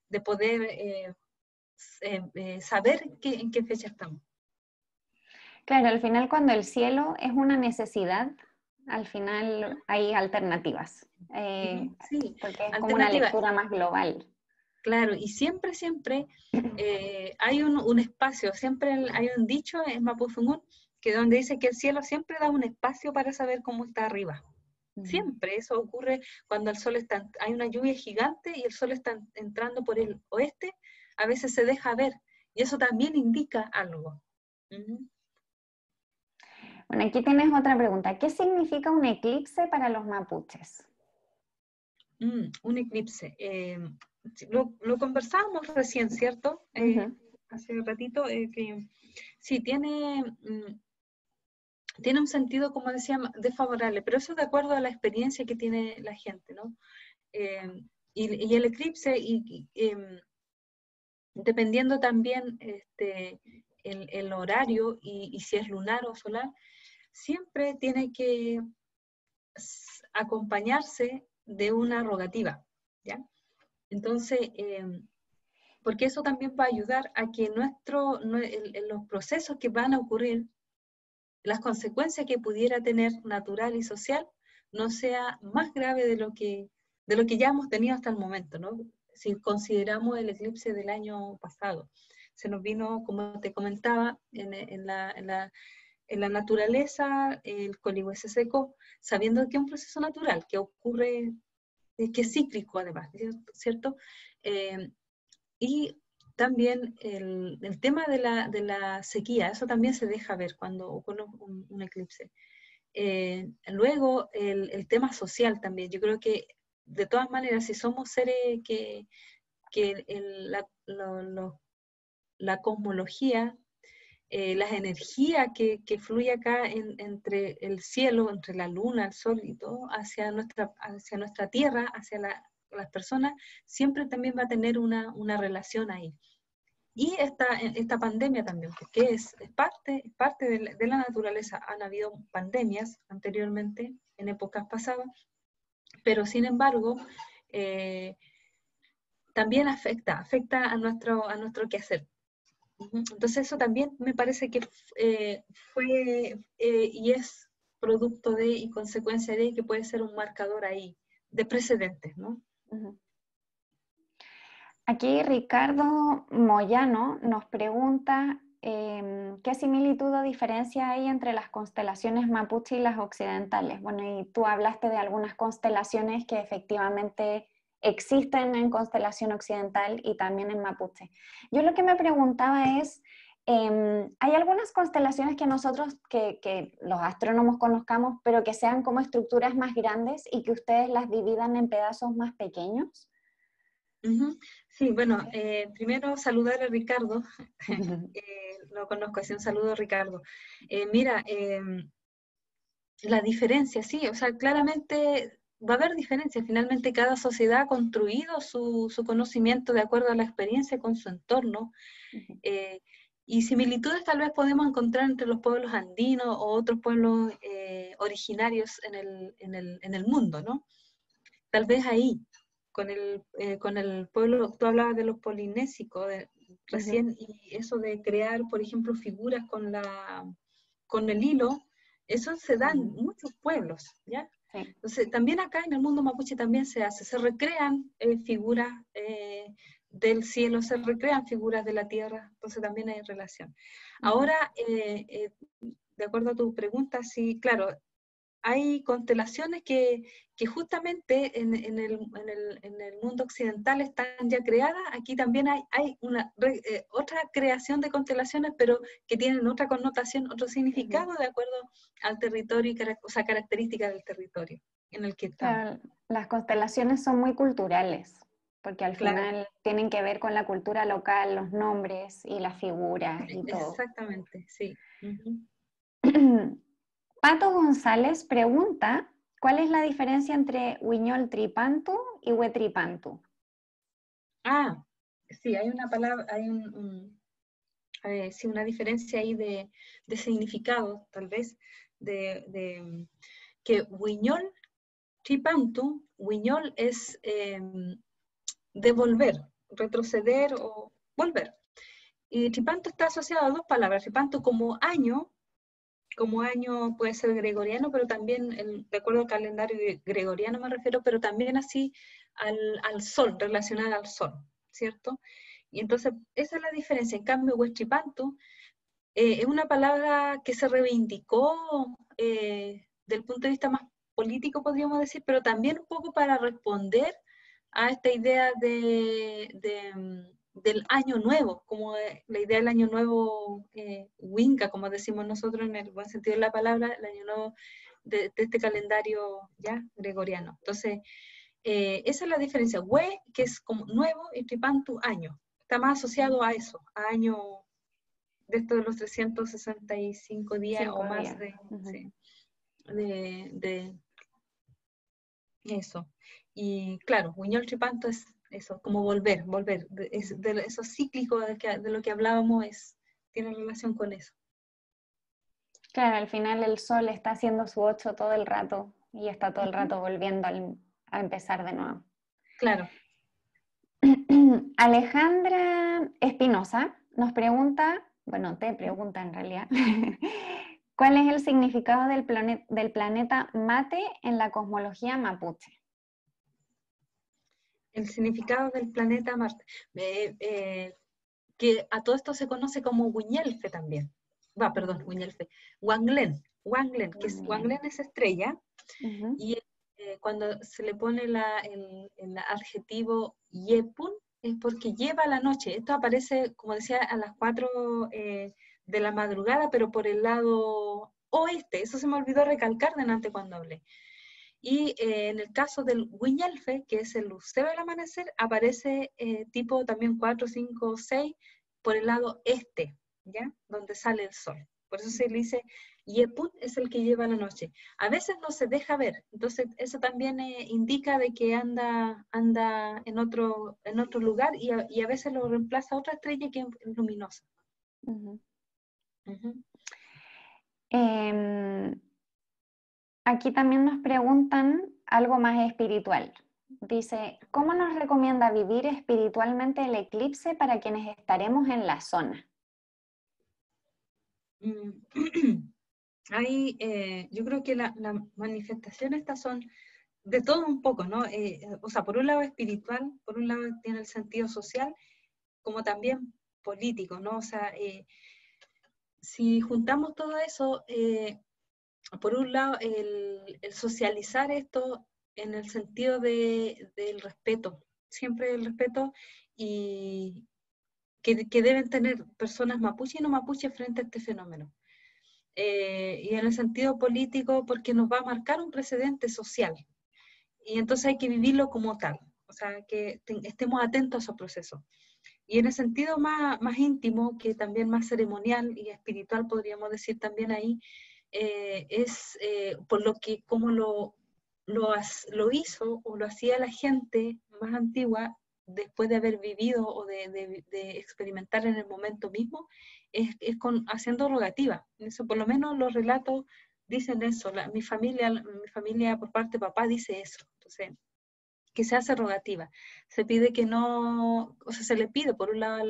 de poder eh, eh, saber en qué fecha estamos. Claro, al final cuando el cielo es una necesidad, al final hay alternativas, sí, porque es como una lectura más global. Claro, y siempre, siempre eh, hay un, espacio, siempre hay un dicho en Mapuzungún que donde dice que el cielo siempre da un espacio para saber cómo está arriba. Siempre eso ocurre cuando el sol está, hay una lluvia gigante y el sol está entrando por el oeste, a veces se deja ver y eso también indica algo. Bueno, aquí tienes otra pregunta. ¿Qué significa un eclipse para los mapuches? Mm, un eclipse. Eh, lo, lo conversábamos recién, ¿cierto? Eh, hace un ratito, eh, que sí, tiene, mm, tiene un sentido, como decía, desfavorable, pero eso de acuerdo a la experiencia que tiene la gente, ¿no? Eh, y, el eclipse, y, em, dependiendo también este, el, horario y, si es lunar o solar, siempre tiene que acompañarse de una rogativa, ¿ya? Entonces, em, porque eso también va a ayudar a que nuestro, los procesos que van a ocurrir, las consecuencias que pudiera tener natural y social, no sea más grave de lo que, de lo que ya hemos tenido hasta el momento, ¿no? Si consideramos el eclipse del año pasado, se nos vino, como te comentaba, en, la, en la, en la naturaleza, el coligüe se secó, sabiendo que es un proceso natural, que ocurre, que es cíclico además, ¿cierto? Eh, y también el, el tema de la, de la, sequía, eso también se deja ver cuando ocurre un, eclipse. Eh, luego, el, el, tema social también. Yo creo que, de todas maneras, si somos seres que, que la, la, cosmología, eh, las energías que, que fluye acá entre el cielo, entre la luna, el sol y todo, hacia nuestra, hacia nuestra tierra, hacia la, las personas, siempre también va a tener una, una relación ahí. Y esta, esta pandemia también, porque es, es parte, es parte de la, naturaleza. Han habido pandemias anteriormente, en épocas pasadas, pero sin embargo, eh, también afecta, afecta a nuestro, a nuestro quehacer. Entonces eso también me parece que eh, fue eh, y es producto de y consecuencia de que puede ser un marcador ahí de precedentes, ¿no? Aquí Ricardo Moyano nos pregunta em, qué similitud o diferencia hay entre las constelaciones mapuche y las occidentales. Bueno, y tú hablaste de algunas constelaciones que efectivamente existen en constelación occidental y también en mapuche. Yo lo que me preguntaba es, em, ¿hay algunas constelaciones que nosotros, que, que, los astrónomos conozcamos, pero que sean como estructuras más grandes y que ustedes las dividan en pedazos más pequeños? Sí, bueno, eh, primero saludar a Ricardo, *laughs* eh, lo conozco, así un saludo a Ricardo. Eh, mira, em, la diferencia, sí, o sea, claramente va a haber diferencia. Finalmente cada sociedad ha construido su, su conocimiento de acuerdo a la experiencia con su entorno. Y similitudes tal vez podemos encontrar entre los pueblos andinos o otros pueblos originarios en el, en, el, en el mundo, ¿no? Tal vez ahí, con el, eh, con el pueblo, tú hablabas de los polinésicos recién, y eso de crear, por ejemplo, figuras con, la, con el hilo, eso se da en muchos pueblos, ¿ya? Entonces, también acá en el mundo mapuche también se hace, se recrean eh, figuras eh, del cielo, se recrean figuras de la tierra, entonces también hay relación. Ahora, de acuerdo a tu pregunta, sí, claro, hay constelaciones que, que justamente en, en, el, en, el, mundo occidental están ya creadas. Aquí también hay, hay una, eh, otra creación de constelaciones, pero que tienen otra connotación, otro significado de acuerdo al territorio, y o sea, características del territorio en el que están. las constelaciones son muy culturales, porque al final tienen que ver con la cultura local, los nombres y las figuras y todo. Exactamente, sí. *clears throat* Pato González pregunta, ¿cuál es la diferencia entre Huiñol tripantu y Huetripantu? Ah, sí, hay una palabra, hay un, sí, una diferencia ahí de, significado, tal vez, de, que Huiñol tripantu, Huiñol es em, devolver, retroceder o volver. Y tripantu está asociado a dos palabras, tripantu como año como año puede ser gregoriano, pero también, el, de acuerdo al calendario gregoriano me refiero, pero también así al, sol, relacionada al sol, ¿cierto? Y entonces, esa es la diferencia. En cambio, Huestripanto eh, es una palabra que se reivindicó eh, del punto de vista más político, podríamos decir, pero también un poco para responder a esta idea de, de del año nuevo, como la idea del año nuevo eh, winca, como decimos nosotros en el buen sentido de la palabra, el año nuevo de, este calendario ya gregoriano. Entonces, eh, esa es la diferencia. We, que es como nuevo, y tripantu, año. Está más asociado a eso, a año, de estos de los 365 días o más de, de, eso. Y claro, Buñol Tripanto es eso, como volver, volver. Es, de eso cíclico de, que, de lo que hablábamos es, tiene relación con eso. Claro, al final el sol está haciendo su 8 todo el rato y está todo el rato volviendo a empezar de nuevo. Claro. *clears throat* Alejandra Espinosa nos pregunta, bueno, te pregunta en realidad, *laughs* ¿cuál es el significado del, del planeta Mate en la cosmología mapuche? El significado del planeta Marte, eh, eh, que a todo esto se conoce como Guñelfe también va, perdón, Winelfe, Wanglen, Wanglen, que es, Wanglen es estrella, y eh, cuando se le pone la, el, adjetivo Yepun, es porque lleva la noche. Esto aparece, como decía, a las 4 eh, de la madrugada, pero por el lado oeste. Eso se me olvidó recalcar delante cuando hablé. Y eh, en el caso del Wiñalfe, que es el lucero del amanecer, aparece tipo también 4, 5, 6 por el lado este. ¿ya? Donde sale el sol. Por eso se le dice, Yeput es el que lleva la noche. A veces no se deja ver, entonces eso también eh, indica de que anda, anda en, otro, en otro lugar y a, veces lo reemplaza otra estrella que es luminosa. Em, aquí también nos preguntan algo más espiritual. Dice, ¿cómo nos recomienda vivir espiritualmente el eclipse para quienes estaremos en la zona? Mm, *clears throat* hay, eh, yo creo que las manifestaciones estas son de todo un poco, ¿no? Eh, o sea, por un lado espiritual, por un lado tiene el sentido social, como también político, ¿no? O sea, eh, si juntamos todo eso, por un lado, el, socializar esto en el sentido de, del respeto, siempre el respeto y, que, deben tener personas mapuche y no mapuche frente a este fenómeno. Eh, y en el sentido político, porque nos va a marcar un precedente social. Y entonces hay que vivirlo como tal, o sea, que estemos atentos a esos procesos. Y en el sentido más, más, íntimo, que también más ceremonial y espiritual, podríamos decir también ahí, eh, es eh, por lo que, como lo, lo, hizo o lo hacía la gente más antigua después de haber vivido o de, experimentar en el momento mismo, es, con, haciendo rogativa. Eso, por lo menos los relatos dicen eso. mi, familia, mi familia por parte de papá dice eso. Entonces, que se hace rogativa. Se pide que no, o sea, se le pide por un lado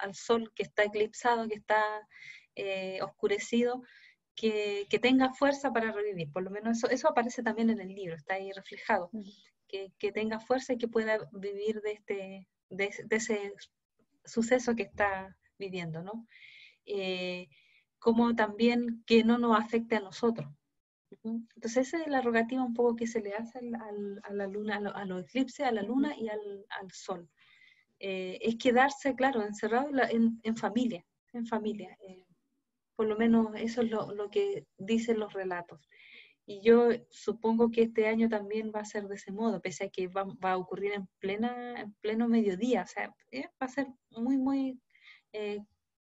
al, sol que está eclipsado, que está eh, oscurecido, que, tenga fuerza para revivir. Por lo menos eso, eso aparece también en el libro, está ahí reflejado que, tenga fuerza y que pueda vivir de, este, de, ese suceso que está viviendo, ¿no? Eh, como también que no nos afecte a nosotros. Entonces esa es la rogativa un poco que se le hace a la luna, a, los eclipses, a la luna y al, sol. Eh, es quedarse, claro, encerrado en, familia, en familia. Eh, por lo menos eso es lo, lo, que dicen los relatos. Y yo supongo que este año también va a ser de ese modo, pese a que va, a ocurrir en, plena, en pleno mediodía. O sea, eh, va a ser muy, muy eh,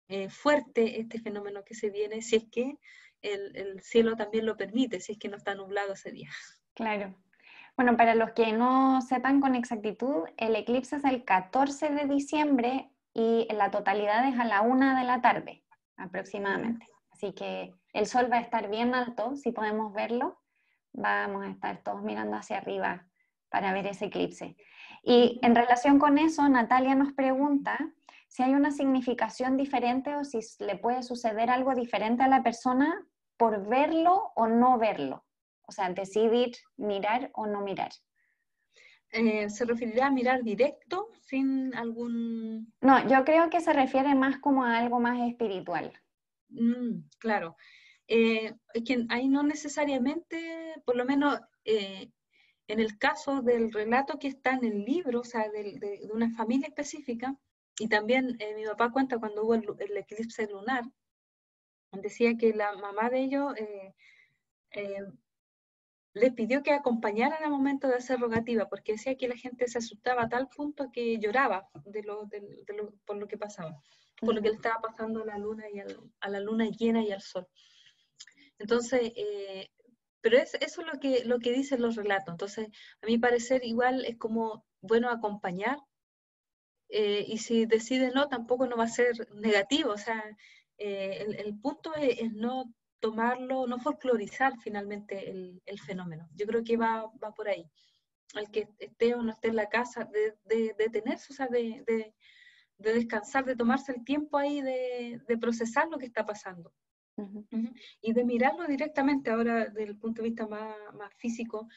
eh, fuerte este fenómeno que se viene, si es que el, el, cielo también lo permite, si es que no está nublado ese día. Claro. Bueno, para los que no sepan con exactitud, el eclipse es el 14 de diciembre y la totalidad es a la una de la tarde aproximadamente. Así que el sol va a estar bien alto, si podemos verlo. Vamos a estar todos mirando hacia arriba para ver ese eclipse. Y en relación con eso, Natalia nos pregunta si hay una significación diferente o si le puede suceder algo diferente a la persona por verlo o no verlo. O sea, decidir mirar o no mirar. Eh, ¿Se referirá a mirar directo sin algún...? No, yo creo que se refiere más como a algo más espiritual. Mm, claro. Eh, que ahí no necesariamente, por lo menos eh, en el caso del relato que está en el libro, o sea, de, una familia específica, y también eh, mi papá cuenta cuando hubo el, eclipse lunar, decía que la mamá de ellos le pidió que acompañaran al momento de hacer rogativa, porque decía que la gente se asustaba a tal punto que lloraba de lo, por lo que pasaba. por lo que le estaba pasando a la luna y a la luna llena y al sol. Entonces, eh, pero es, eso es lo que, lo que dicen los relatos. Entonces, a mi parecer, igual es como bueno acompañar eh, y si decide no, tampoco no va a ser negativo. O sea, eh, el, punto es, no tomarlo, no folclorizar finalmente el, el, fenómeno. Yo creo que va, va por ahí. El que esté o no esté en la casa, de, de, detenerse, o sea, de, de, descansar, de tomarse el tiempo ahí de, procesar lo que está pasando. Y de mirarlo directamente ahora desde el punto de vista más, más físico,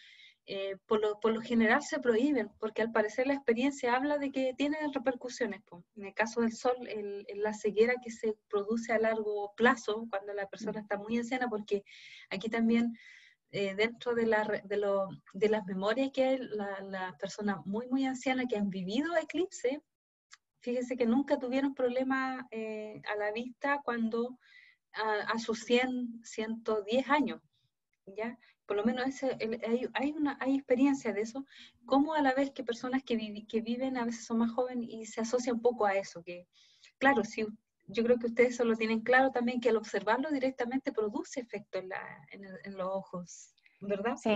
eh, por, lo, por, lo, general se prohíben, porque al parecer la experiencia habla de que tienen repercusiones. En el caso del sol, el, la ceguera que se produce a largo plazo cuando la persona está muy anciana, porque aquí también eh, dentro de, la, de, las memorias que hay, las la personas muy, muy ancianas que han vivido eclipse, fíjese que nunca tuvieron problemas eh, a la vista cuando a, a sus 100, 110 años. ¿ya? Por lo menos hay, experiencia de eso, como a la vez que personas que, viven a veces son más jóvenes y se asocia un poco a eso, que claro, si, yo creo que ustedes eso lo tienen claro también, que al observarlo directamente produce efecto en, la, en, los ojos. ¿verdad? Sí,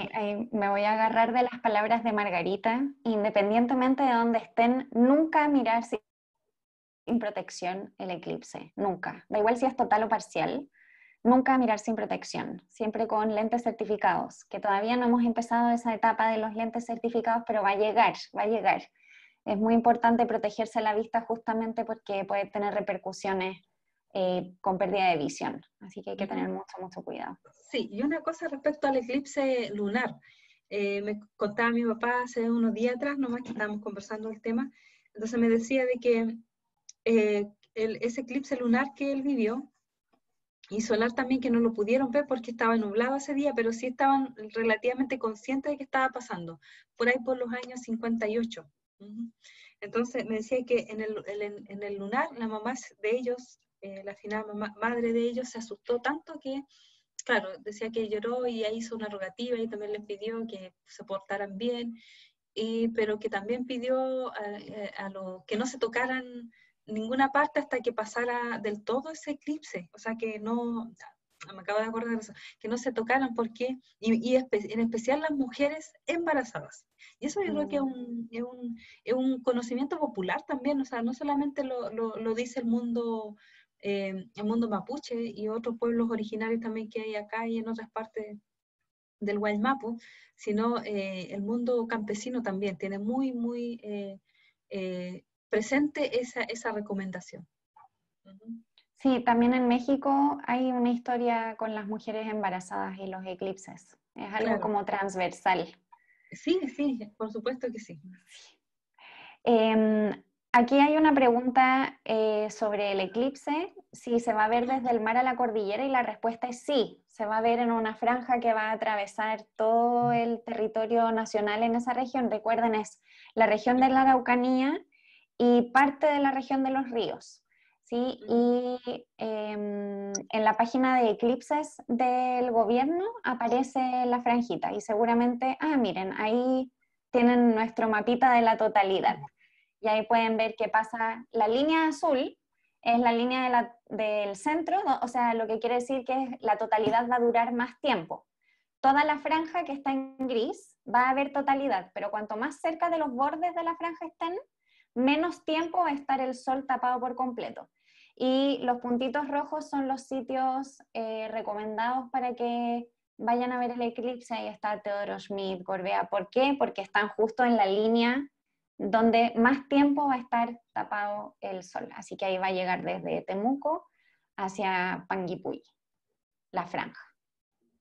me voy a agarrar de las palabras de Margarita, independientemente de dónde estén, nunca mirar sin protección el eclipse, nunca. Da igual si es total o parcial, nunca mirar sin protección, siempre con lentes certificados, que todavía no hemos empezado esa etapa de los lentes certificados, pero va a llegar, va a llegar. Es muy importante protegerse la vista justamente porque puede tener repercusiones eh, con pérdida de visión, así que hay que tener mucho, mucho cuidado. Sí, y una cosa respecto al eclipse lunar. Eh, me contaba mi papá hace unos días atrás, nomás que estábamos conversando el tema, entonces me decía de que eh, ese eclipse lunar que él vivió, y solar también que no lo pudieron ver porque estaba nublado ese día, pero sí estaban relativamente conscientes de que estaba pasando, por ahí por los años 58. Entonces me decía que en el, en, el lunar la mamá de ellos, eh, la final madre de ellos, se asustó tanto que, claro, decía que lloró y ahí hizo una rogativa y también les pidió que se portaran bien, y, pero que también pidió a, eh, a los que no se tocaran ninguna parte hasta que pasara del todo ese eclipse, o sea que no, me acabo de acordar de eso, que no se tocaran porque, y, y en especial las mujeres embarazadas. Y eso yo creo que es mm. un, es, un, es un, conocimiento popular también, o sea, no solamente lo, lo, lo dice el mundo, eh, el mundo mapuche y otros pueblos originarios también que hay acá y en otras partes del Guaymapu, sino eh, el mundo campesino también tiene muy, muy eh, presente esa, esa recomendación. Sí, también en México hay una historia con las mujeres embarazadas y los eclipses. Es algo como transversal. Sí, sí, por supuesto que sí. Em, aquí hay una pregunta eh, sobre el eclipse, si se va a ver desde el mar a la cordillera y la respuesta es sí, se va a ver en una franja que va a atravesar todo el territorio nacional en esa región. Recuerden, es la región de la Araucanía y parte de la región de los ríos. ¿sí? Y em, en la página de eclipses del gobierno aparece la franjita y seguramente, ah, miren, ahí tienen nuestro mapita de la totalidad. Y ahí pueden ver que pasa la línea azul, es la línea del centro, o sea, lo que quiere decir que la totalidad va a durar más tiempo. Toda la franja que está en gris va a haber totalidad, pero cuanto más cerca de los bordes de la franja estén, menos tiempo va a estar el sol tapado por completo. Y los puntitos rojos son los sitios eh, recomendados para que vayan a ver el eclipse. Ahí está Teodoro Schmidt, Gorbea. ¿Por qué? Porque están justo en la línea donde más tiempo va a estar tapado el sol. Así que ahí va a llegar desde Temuco hacia Panguipulli, la franja.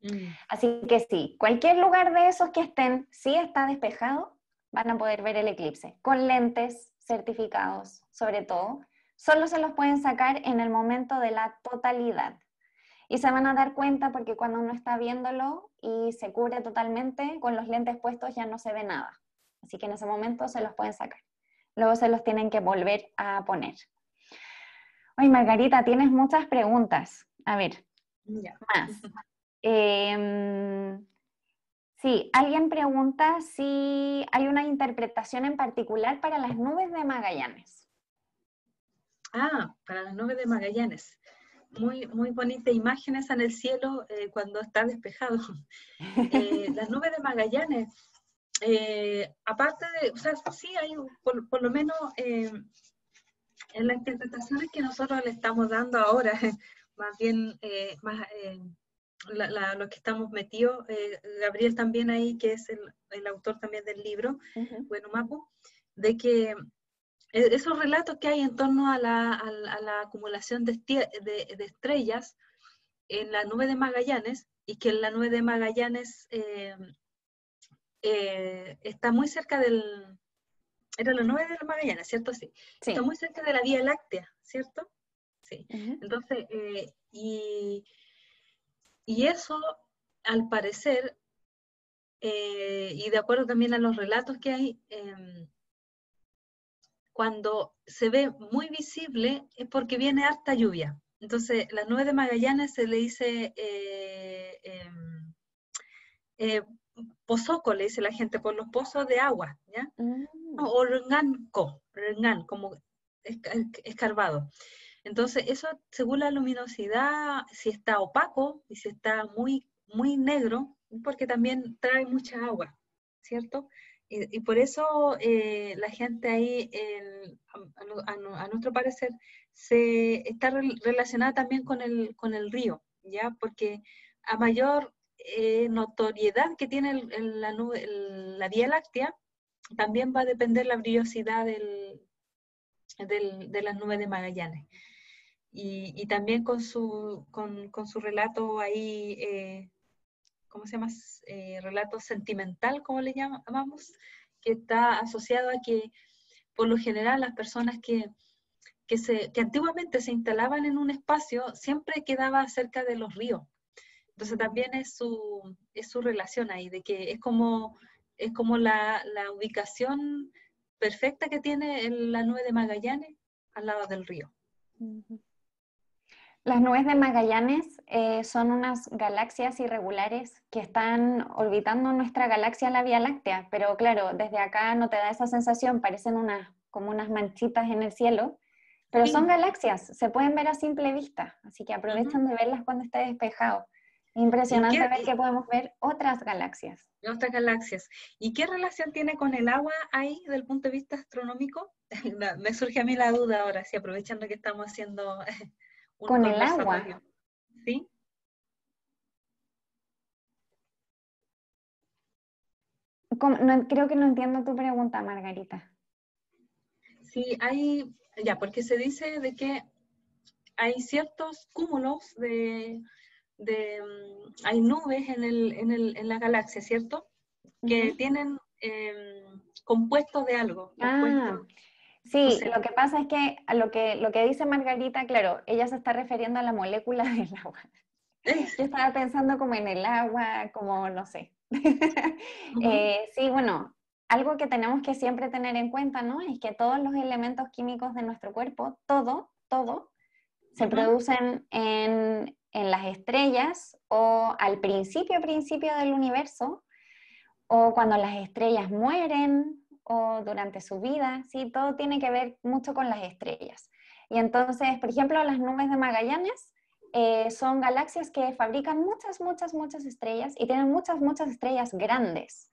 Mm. Así que sí, cualquier lugar de esos que estén, si está despejado, van a poder ver el eclipse con lentes, certificados, sobre todo, solo se los pueden sacar en el momento de la totalidad. Y se van a dar cuenta porque cuando uno está viéndolo y se cubre totalmente, con los lentes puestos ya no se ve nada. Así que en ese momento se los pueden sacar. Luego se los tienen que volver a poner. Oye, Margarita, tienes muchas preguntas. A ver, más. *laughs* Em, Sí, alguien pregunta si hay una interpretación en particular para las nubes de Magallanes. Ah, para las nubes de Magallanes. Muy, muy bonitas imágenes en el cielo eh, cuando está despejado. *laughs* Eh, las nubes de Magallanes, eh, aparte de, o sea, sí hay, por, por lo menos en las interpretaciones que nosotros le estamos dando ahora, *laughs* más bien, más, lo que estamos metidos, Gabriel también ahí, que es el, autor también del libro, Bueno Mapu, de que e, esos relatos que hay en torno a la, acumulación de, estrellas en la nube de Magallanes y que en la nube de Magallanes eh, eh, está muy cerca del... Era la nube de Magallanes, ¿cierto? Sí. Está muy cerca de la Vía Láctea, ¿cierto? Sí. Entonces, eh, y, y, eso, al parecer, y de acuerdo también a los relatos que hay, em, cuando se ve muy visible es porque viene harta lluvia. Entonces, la nube de Magallanes se le dice eh, em, eh, pozoco, le dice la gente, por los pozos de agua, ¿ya? Mm. O renganco, rengan, como escarbado. Entonces, eso según la luminosidad, si está opaco y si está muy, muy negro, porque también trae mucha agua, ¿cierto? Y, por eso eh, la gente ahí, a, nuestro parecer, se está relacionada también con el, con el río, ¿ya? Porque a mayor eh, notoriedad que tiene la, la Vía Láctea, también va a depender la brillosidad del, de las nubes de Magallanes. Y, también con su, con, con su relato ahí eh, ¿cómo se llama? Eh, relato sentimental, como le llamamos, que está asociado a que por lo general las personas que, que, se, que antiguamente se instalaban en un espacio siempre quedaba cerca de los ríos. Entonces también es su, es su relación ahí, de que es como, es como la, la ubicación perfecta que tiene la nube de Magallanes al lado del río. Las nubes de Magallanes eh, son unas galaxias irregulares que están orbitando nuestra galaxia, la Vía Láctea, pero claro, desde acá no te da esa sensación, parecen unas, como unas manchitas en el cielo, pero son galaxias, se pueden ver a simple vista, así que aprovechen de verlas cuando esté despejado. Impresionante ver que podemos ver otras galaxias. Otras galaxias. ¿Y qué relación tiene con el agua ahí, desde el punto de vista astronómico? *laughs* Me surge a mí la duda ahora, si aprovechando que estamos haciendo con el agua. ¿Sí? creo que no entiendo tu pregunta, Margarita. Sí, hay, ya, porque se dice de que hay ciertos cúmulos de, mm, hay nubes en, el, en, el, en la galaxia, ¿cierto? Que tienen em, compuestos de algo. Ah, Sí, lo que pasa es que lo, que lo que dice Margarita, claro, ella se está refiriendo a la molécula *laughs* del agua. Yo estaba pensando como en el agua, como no sé. *laughs* Eh, sí, bueno, algo que tenemos que siempre tener en cuenta, ¿no? Es que todos los elementos químicos de nuestro cuerpo, todo, todo, se producen en, en las estrellas o al principio, principio del universo, o cuando las estrellas mueren, o durante su vida, ¿sí? Todo tiene que ver mucho con las estrellas. Y entonces, por ejemplo, las nubes de Magallanes eh, son galaxias que fabrican muchas, muchas, muchas estrellas y tienen muchas, muchas estrellas grandes.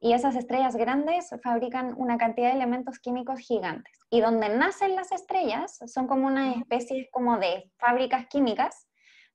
Y esas estrellas grandes fabrican una cantidad de elementos químicos gigantes. Y donde nacen las estrellas son como una especie como de fábricas químicas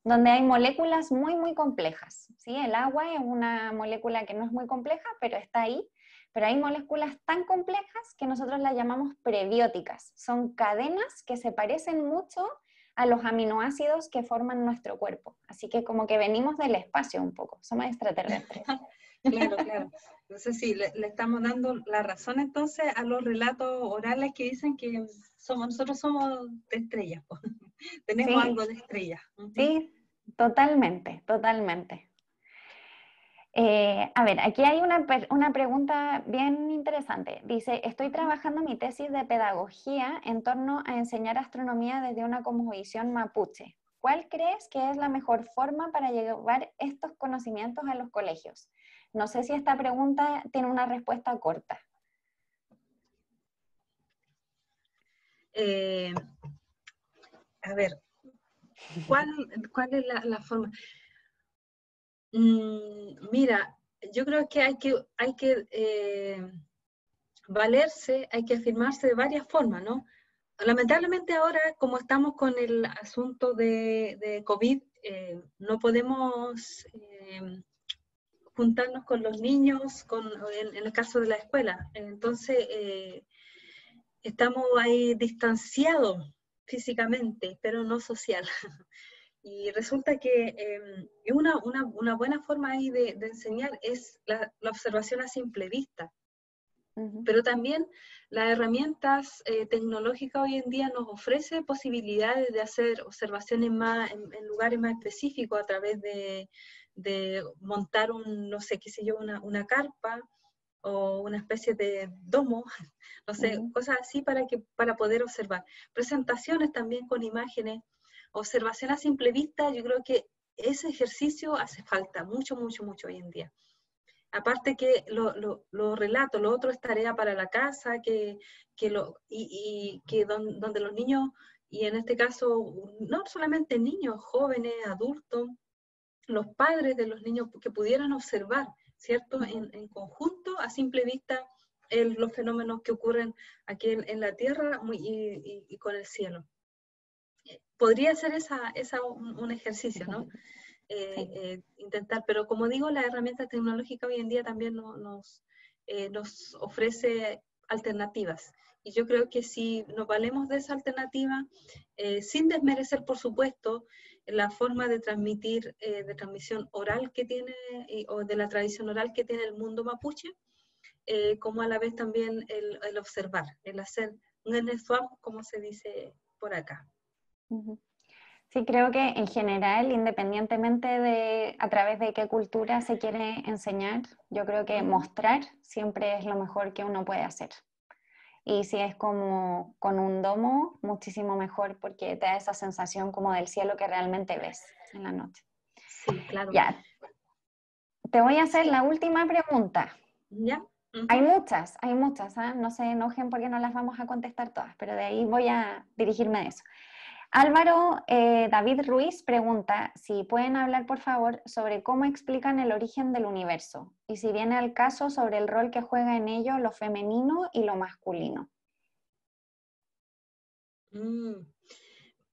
donde hay moléculas muy, muy complejas. ¿sí? El agua es una molécula que no es muy compleja, pero está ahí pero hay moléculas tan complejas que nosotros las llamamos prebióticas. Son cadenas que se parecen mucho a los aminoácidos que forman nuestro cuerpo. Así que como que venimos del espacio un poco, somos extraterrestres. *laughs* claro, claro. Entonces sí, le, estamos dando la razón entonces a los relatos orales que dicen que somos, nosotros somos de estrellas, *laughs* tenemos algo de estrella. Sí, totalmente, totalmente. Eh, a ver, aquí hay una, una, pregunta bien interesante. Dice, estoy trabajando mi tesis de pedagogía en torno a enseñar astronomía desde una cosmovisión mapuche. ¿Cuál crees que es la mejor forma para llevar estos conocimientos a los colegios? No sé si esta pregunta tiene una respuesta corta. Eh, a ver, ¿cuál, cuál es la, forma? Mm, mira, yo creo que hay que, hay que eh, valerse, hay que afirmarse de varias formas, ¿no? Lamentablemente ahora, como estamos con el asunto de, COVID, eh, no podemos eh, juntarnos con los niños, con, en, el caso de la escuela. Entonces, estamos ahí distanciados físicamente, pero no social. *laughs* Y resulta que em, una, una, una, buena forma ahí de, de enseñar es la, la, observación a simple vista. Pero también las herramientas eh, tecnológicas hoy en día nos ofrece posibilidades de hacer observaciones más en, lugares más específicos a través de, de, montar un, no sé, qué sé yo, una, una carpa o una especie de domo, *laughs* no sé, cosas así para, que, para poder observar. Presentaciones también con imágenes, observación a simple vista, yo creo que ese ejercicio hace falta mucho, mucho, mucho hoy en día. Aparte que lo, relatos, lo otro es tarea para la casa, que, que lo, y, que donde los niños, y en este caso no solamente niños, jóvenes, adultos, los padres de los niños que pudieran observar ¿cierto? En, conjunto, a simple vista, los fenómenos que ocurren aquí en, la Tierra y, con el cielo. Podría ser esa, esa un, ejercicio, ¿no? Eh, eh, intentar, pero como digo, la herramienta tecnológica hoy en día también nos, eh, nos ofrece alternativas. Y yo creo que si nos valemos de esa alternativa, sin desmerecer, por supuesto, la forma de transmitir, de transmisión oral que tiene, o de la tradición oral que tiene el mundo mapuche, como a la vez también el, observar, el hacer un NSWAM, como se dice por acá. Sí, creo que en general, independientemente de a través de qué cultura se quiere enseñar, yo creo que mostrar siempre es lo mejor que uno puede hacer. Y si es como con un domo, muchísimo mejor porque te da esa sensación como del cielo que realmente ves en la noche. Sí, claro. Ya. Te voy a hacer la última pregunta. Ya. Hay muchas, hay muchas, ¿ah? no se enojen porque no las vamos a contestar todas, pero de ahí voy a dirigirme a eso. Álvaro eh, David Ruiz pregunta si pueden hablar, por favor, sobre cómo explican el origen del universo y si viene al caso sobre el rol que juega en ello lo femenino y lo masculino. Mm,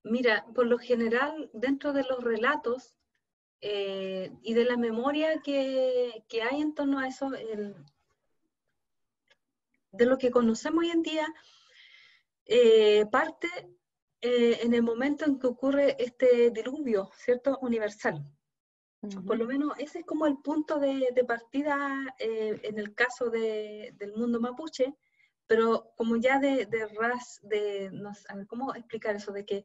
mira, por lo general, dentro de los relatos eh, y de la memoria que, hay en torno a eso, de lo que conocemos hoy en día, eh, parte eh, en el momento en que ocurre este diluvio, ¿cierto? Universal. Por lo menos ese es como el punto de, partida eh, en el caso del mundo mapuche, pero como ya de, ras, de, no ¿cómo explicar eso? De que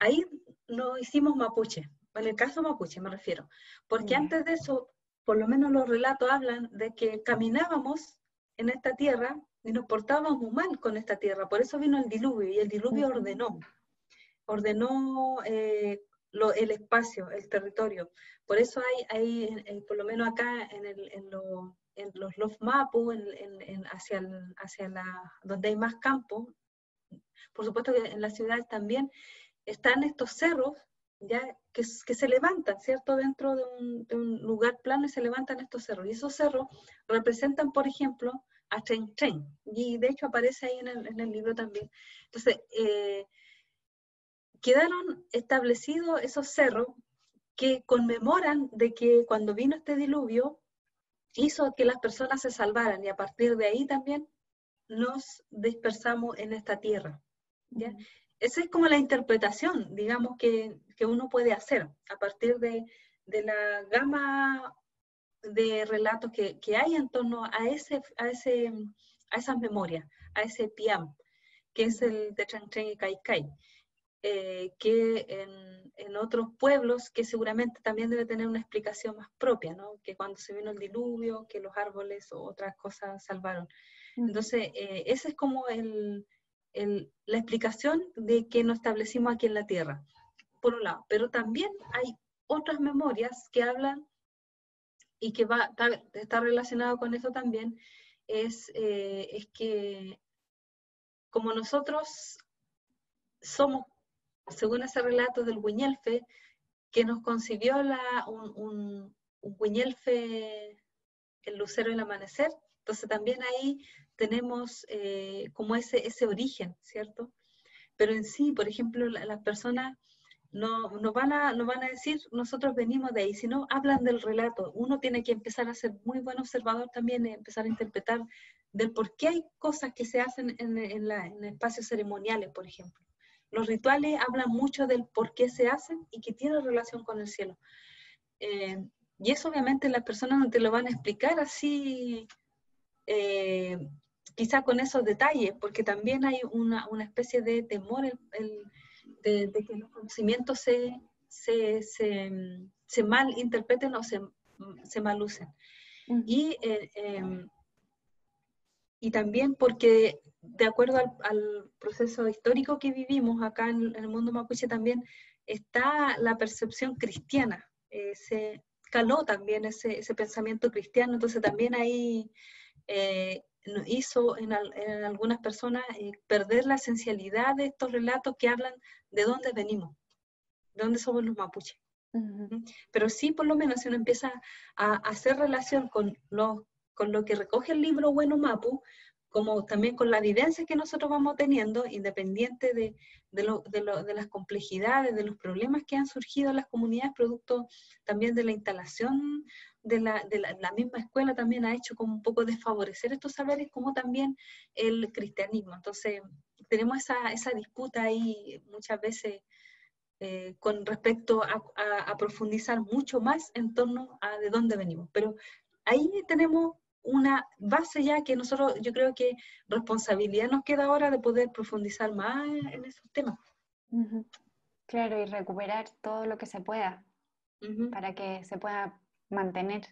ahí no hicimos mapuche, en el caso mapuche me refiero, porque antes de eso, por lo menos los relatos hablan de que caminábamos en esta tierra y nos portábamos mal con esta tierra. Por eso vino el diluvio y el diluvio ordenó, ordenó eh, el espacio, el territorio. Por eso hay, hay por lo menos acá en, el, en, los Love Mapu, en, hacia, hacia la, donde hay más campo, por supuesto que en las ciudades también, están estos cerros ya que, que, se levantan, ¿cierto? Dentro de un, de un, lugar plano y se levantan estos cerros. Y esos cerros representan, por ejemplo, a Chen Chen. Y de hecho aparece ahí en el, libro también. Entonces, eh, quedaron establecidos esos cerros que conmemoran de que cuando vino este diluvio hizo que las personas se salvaran y a partir de ahí también nos dispersamos en esta tierra. Esa es como la interpretación, digamos, que, uno puede hacer a partir de, de la gama de relatos que, que, hay en torno a, ese, a, ese, a esas memorias, a ese piam, que es el de Changcheng y Kaikai, eh, que en, en, otros pueblos que seguramente también debe tener una explicación más propia, ¿no? que cuando se vino el diluvio, que los árboles o otras cosas salvaron. Entonces, eh, esa es como el, el, la explicación de que nos establecimos aquí en la Tierra, por un lado, pero también hay otras memorias que hablan y que va, está, relacionado con eso también, es, eh, es que como nosotros somos según ese relato del Huiñelfe, que nos concibió la, un, un, Huiñelfe, el lucero del amanecer. Entonces también ahí tenemos eh, como ese, ese origen, ¿cierto? Pero en sí, por ejemplo, las personas no, no, van a, no van a decir nosotros venimos de ahí, sino hablan del relato. Uno tiene que empezar a ser muy buen observador también, empezar a interpretar del por qué hay cosas que se hacen en, en, espacios ceremoniales, por ejemplo. Los rituales hablan mucho del por qué se hacen y que tienen relación con el cielo. Eh, y eso obviamente las personas no te lo van a explicar así, eh, quizá con esos detalles, porque también hay una, una especie de temor el, de, que los conocimientos se, se, se, se malinterpreten o se, se malucen. y, eh, em, y también porque de acuerdo al, proceso histórico que vivimos acá en, el mundo mapuche también está la percepción cristiana, eh, se caló también ese, ese, pensamiento cristiano, entonces también ahí eh, hizo en, algunas personas eh, perder la esencialidad de estos relatos que hablan de dónde venimos, de dónde somos los mapuches. Pero sí, por lo menos, si uno empieza a, hacer relación con lo, con lo que recoge el libro Bueno Mapu, como también con la evidencia que nosotros vamos teniendo, independiente de, de, las complejidades, de los problemas que han surgido en las comunidades, producto también de la instalación de la, de la, misma escuela también ha hecho como un poco desfavorecer estos saberes, como también el cristianismo. Entonces, tenemos esa, esa disputa ahí muchas veces eh, con respecto a, a, profundizar mucho más en torno a de dónde venimos. Pero ahí tenemos una base ya que nosotros, yo creo que responsabilidad nos queda ahora de poder profundizar más en esos temas. Claro, y recuperar todo lo que se pueda para que se pueda mantener.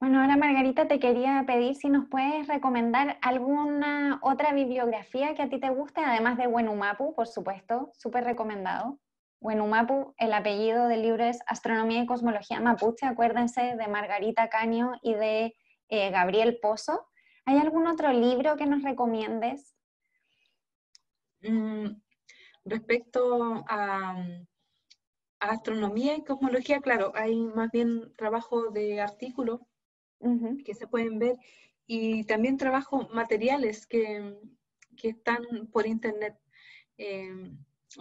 Bueno, ahora Margarita te quería pedir si nos puedes recomendar alguna otra bibliografía que a ti te guste, además de Wenumapu, por supuesto, súper recomendado. Wenumapu, el apellido del libro es Astronomía y Cosmología Mapuche, acuérdense de Margarita Caño y de eh, Gabriel Pozo. ¿Hay algún otro libro que nos recomiendes? Mm, respecto a, astronomía y cosmología, claro, hay más bien trabajo de artículos que se pueden ver y también trabajo materiales que, que están por internet. Eh,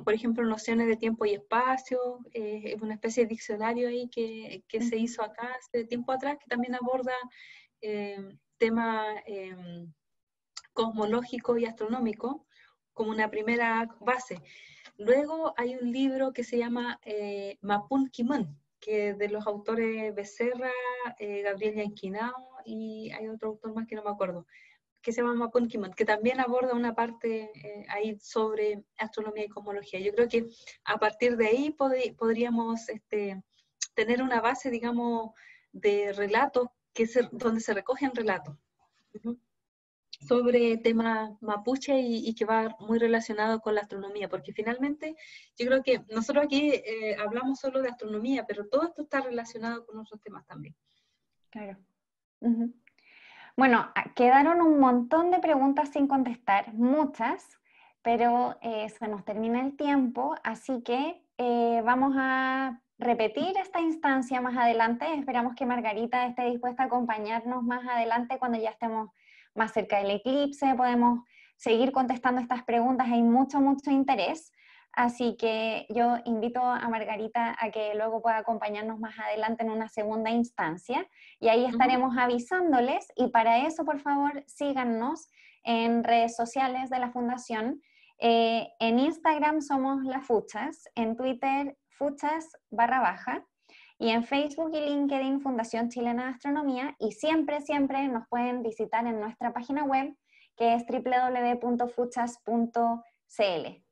por ejemplo, nociones de tiempo y espacio, eh, es una especie de diccionario ahí que, que se hizo acá hace tiempo atrás, que también aborda eh, tema em, cosmológico y astronómico como una primera base. Luego hay un libro que se llama eh, Mapun Kimon, que de los autores Becerra, eh, Gabriel Yanquinao y hay otro autor más que no me acuerdo, que se llama Mapun Kimon, que también aborda una parte eh, ahí sobre astronomía y cosmología. Yo creo que a partir de ahí podríamos este, tener una base, digamos, de relatos que donde se recogen relatos sobre temas mapuche y, que va muy relacionado con la astronomía, porque finalmente yo creo que nosotros aquí eh, hablamos solo de astronomía, pero todo esto está relacionado con otros temas también. Claro. Bueno, quedaron un montón de preguntas sin contestar, muchas, pero eh, se nos termina el tiempo, así que eh, vamos a repetir esta instancia más adelante. Esperamos que Margarita esté dispuesta a acompañarnos más adelante cuando ya estemos más cerca del eclipse. Podemos seguir contestando estas preguntas. Hay mucho, mucho interés. Así que yo invito a Margarita a que luego pueda acompañarnos más adelante en una segunda instancia y ahí estaremos avisándoles y para eso por favor síganos en redes sociales de la Fundación. Eh, en Instagram somos La Fuchas, en Twitter Fuchas barra baja y en Facebook y LinkedIn Fundación Chilena de Astronomía y siempre, siempre nos pueden visitar en nuestra página web que es www.fuchas.cl.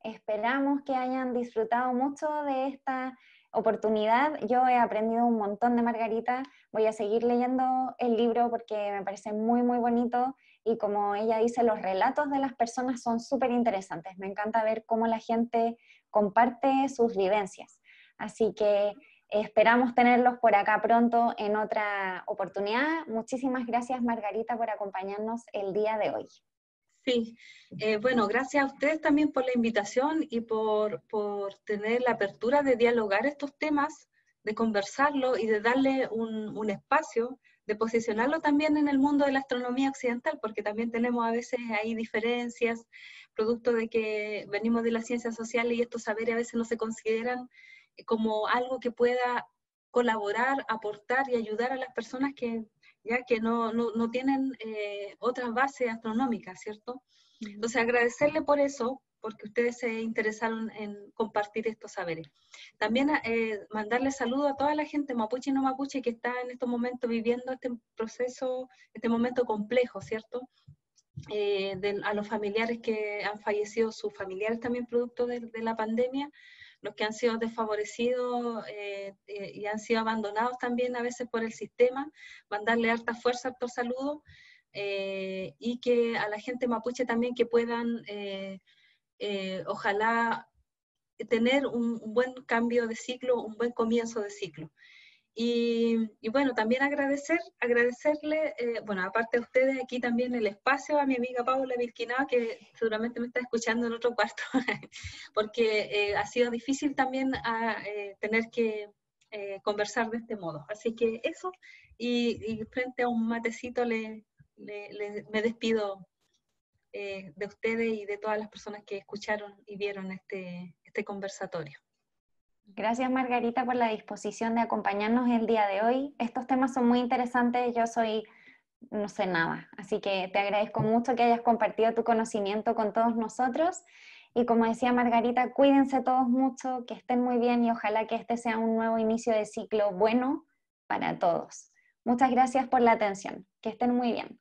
Esperamos que hayan disfrutado mucho de esta oportunidad. Yo he aprendido un montón de Margarita. Voy a seguir leyendo el libro porque me parece muy, muy bonito y como ella dice, los relatos de las personas son súper interesantes. Me encanta ver cómo la gente comparte sus vivencias. Así que esperamos tenerlos por acá pronto en otra oportunidad. Muchísimas gracias Margarita por acompañarnos el día de hoy. Sí, eh, bueno, gracias a ustedes también por la invitación y por, por, tener la apertura de dialogar estos temas, de conversarlo y de darle un, un, espacio, de posicionarlo también en el mundo de la astronomía occidental, porque también tenemos a veces ahí diferencias, producto de que venimos de las ciencias sociales y estos saberes a veces no se consideran como algo que pueda colaborar, aportar y ayudar a las personas que ya que no, no, no tienen eh, otras bases astronómicas, ¿cierto? Entonces, agradecerle por eso, porque ustedes se interesaron en compartir estos saberes. También eh, mandarle saludo a toda la gente mapuche y no mapuche que está en estos momentos viviendo este proceso, este momento complejo, ¿cierto? Eh, a los familiares que han fallecido, sus familiares también producto de, de la pandemia, los que han sido desfavorecidos eh, eh, y han sido abandonados también a veces por el sistema, mandarle harta fuerza, harto saludo, eh, y que a la gente mapuche también que puedan, ojalá, tener un, buen cambio de ciclo, un buen comienzo de ciclo. Y, bueno, también agradecer, agradecerle, eh, bueno, aparte de ustedes, aquí también el espacio a mi amiga Paula Vilquinao, que seguramente me está escuchando en otro cuarto, *laughs* porque eh, ha sido difícil también a, ah, eh, tener que conversar de este modo. Así que eso, y, frente a un matecito le, me despido de ustedes y de todas las personas que escucharon y vieron este, este conversatorio. Gracias Margarita por la disposición de acompañarnos el día de hoy. Estos temas son muy interesantes, yo soy no sé nada, así que te agradezco mucho que hayas compartido tu conocimiento con todos nosotros y como decía Margarita, cuídense todos mucho, que estén muy bien y ojalá que este sea un nuevo inicio de ciclo bueno para todos. Muchas gracias por la atención, que estén muy bien.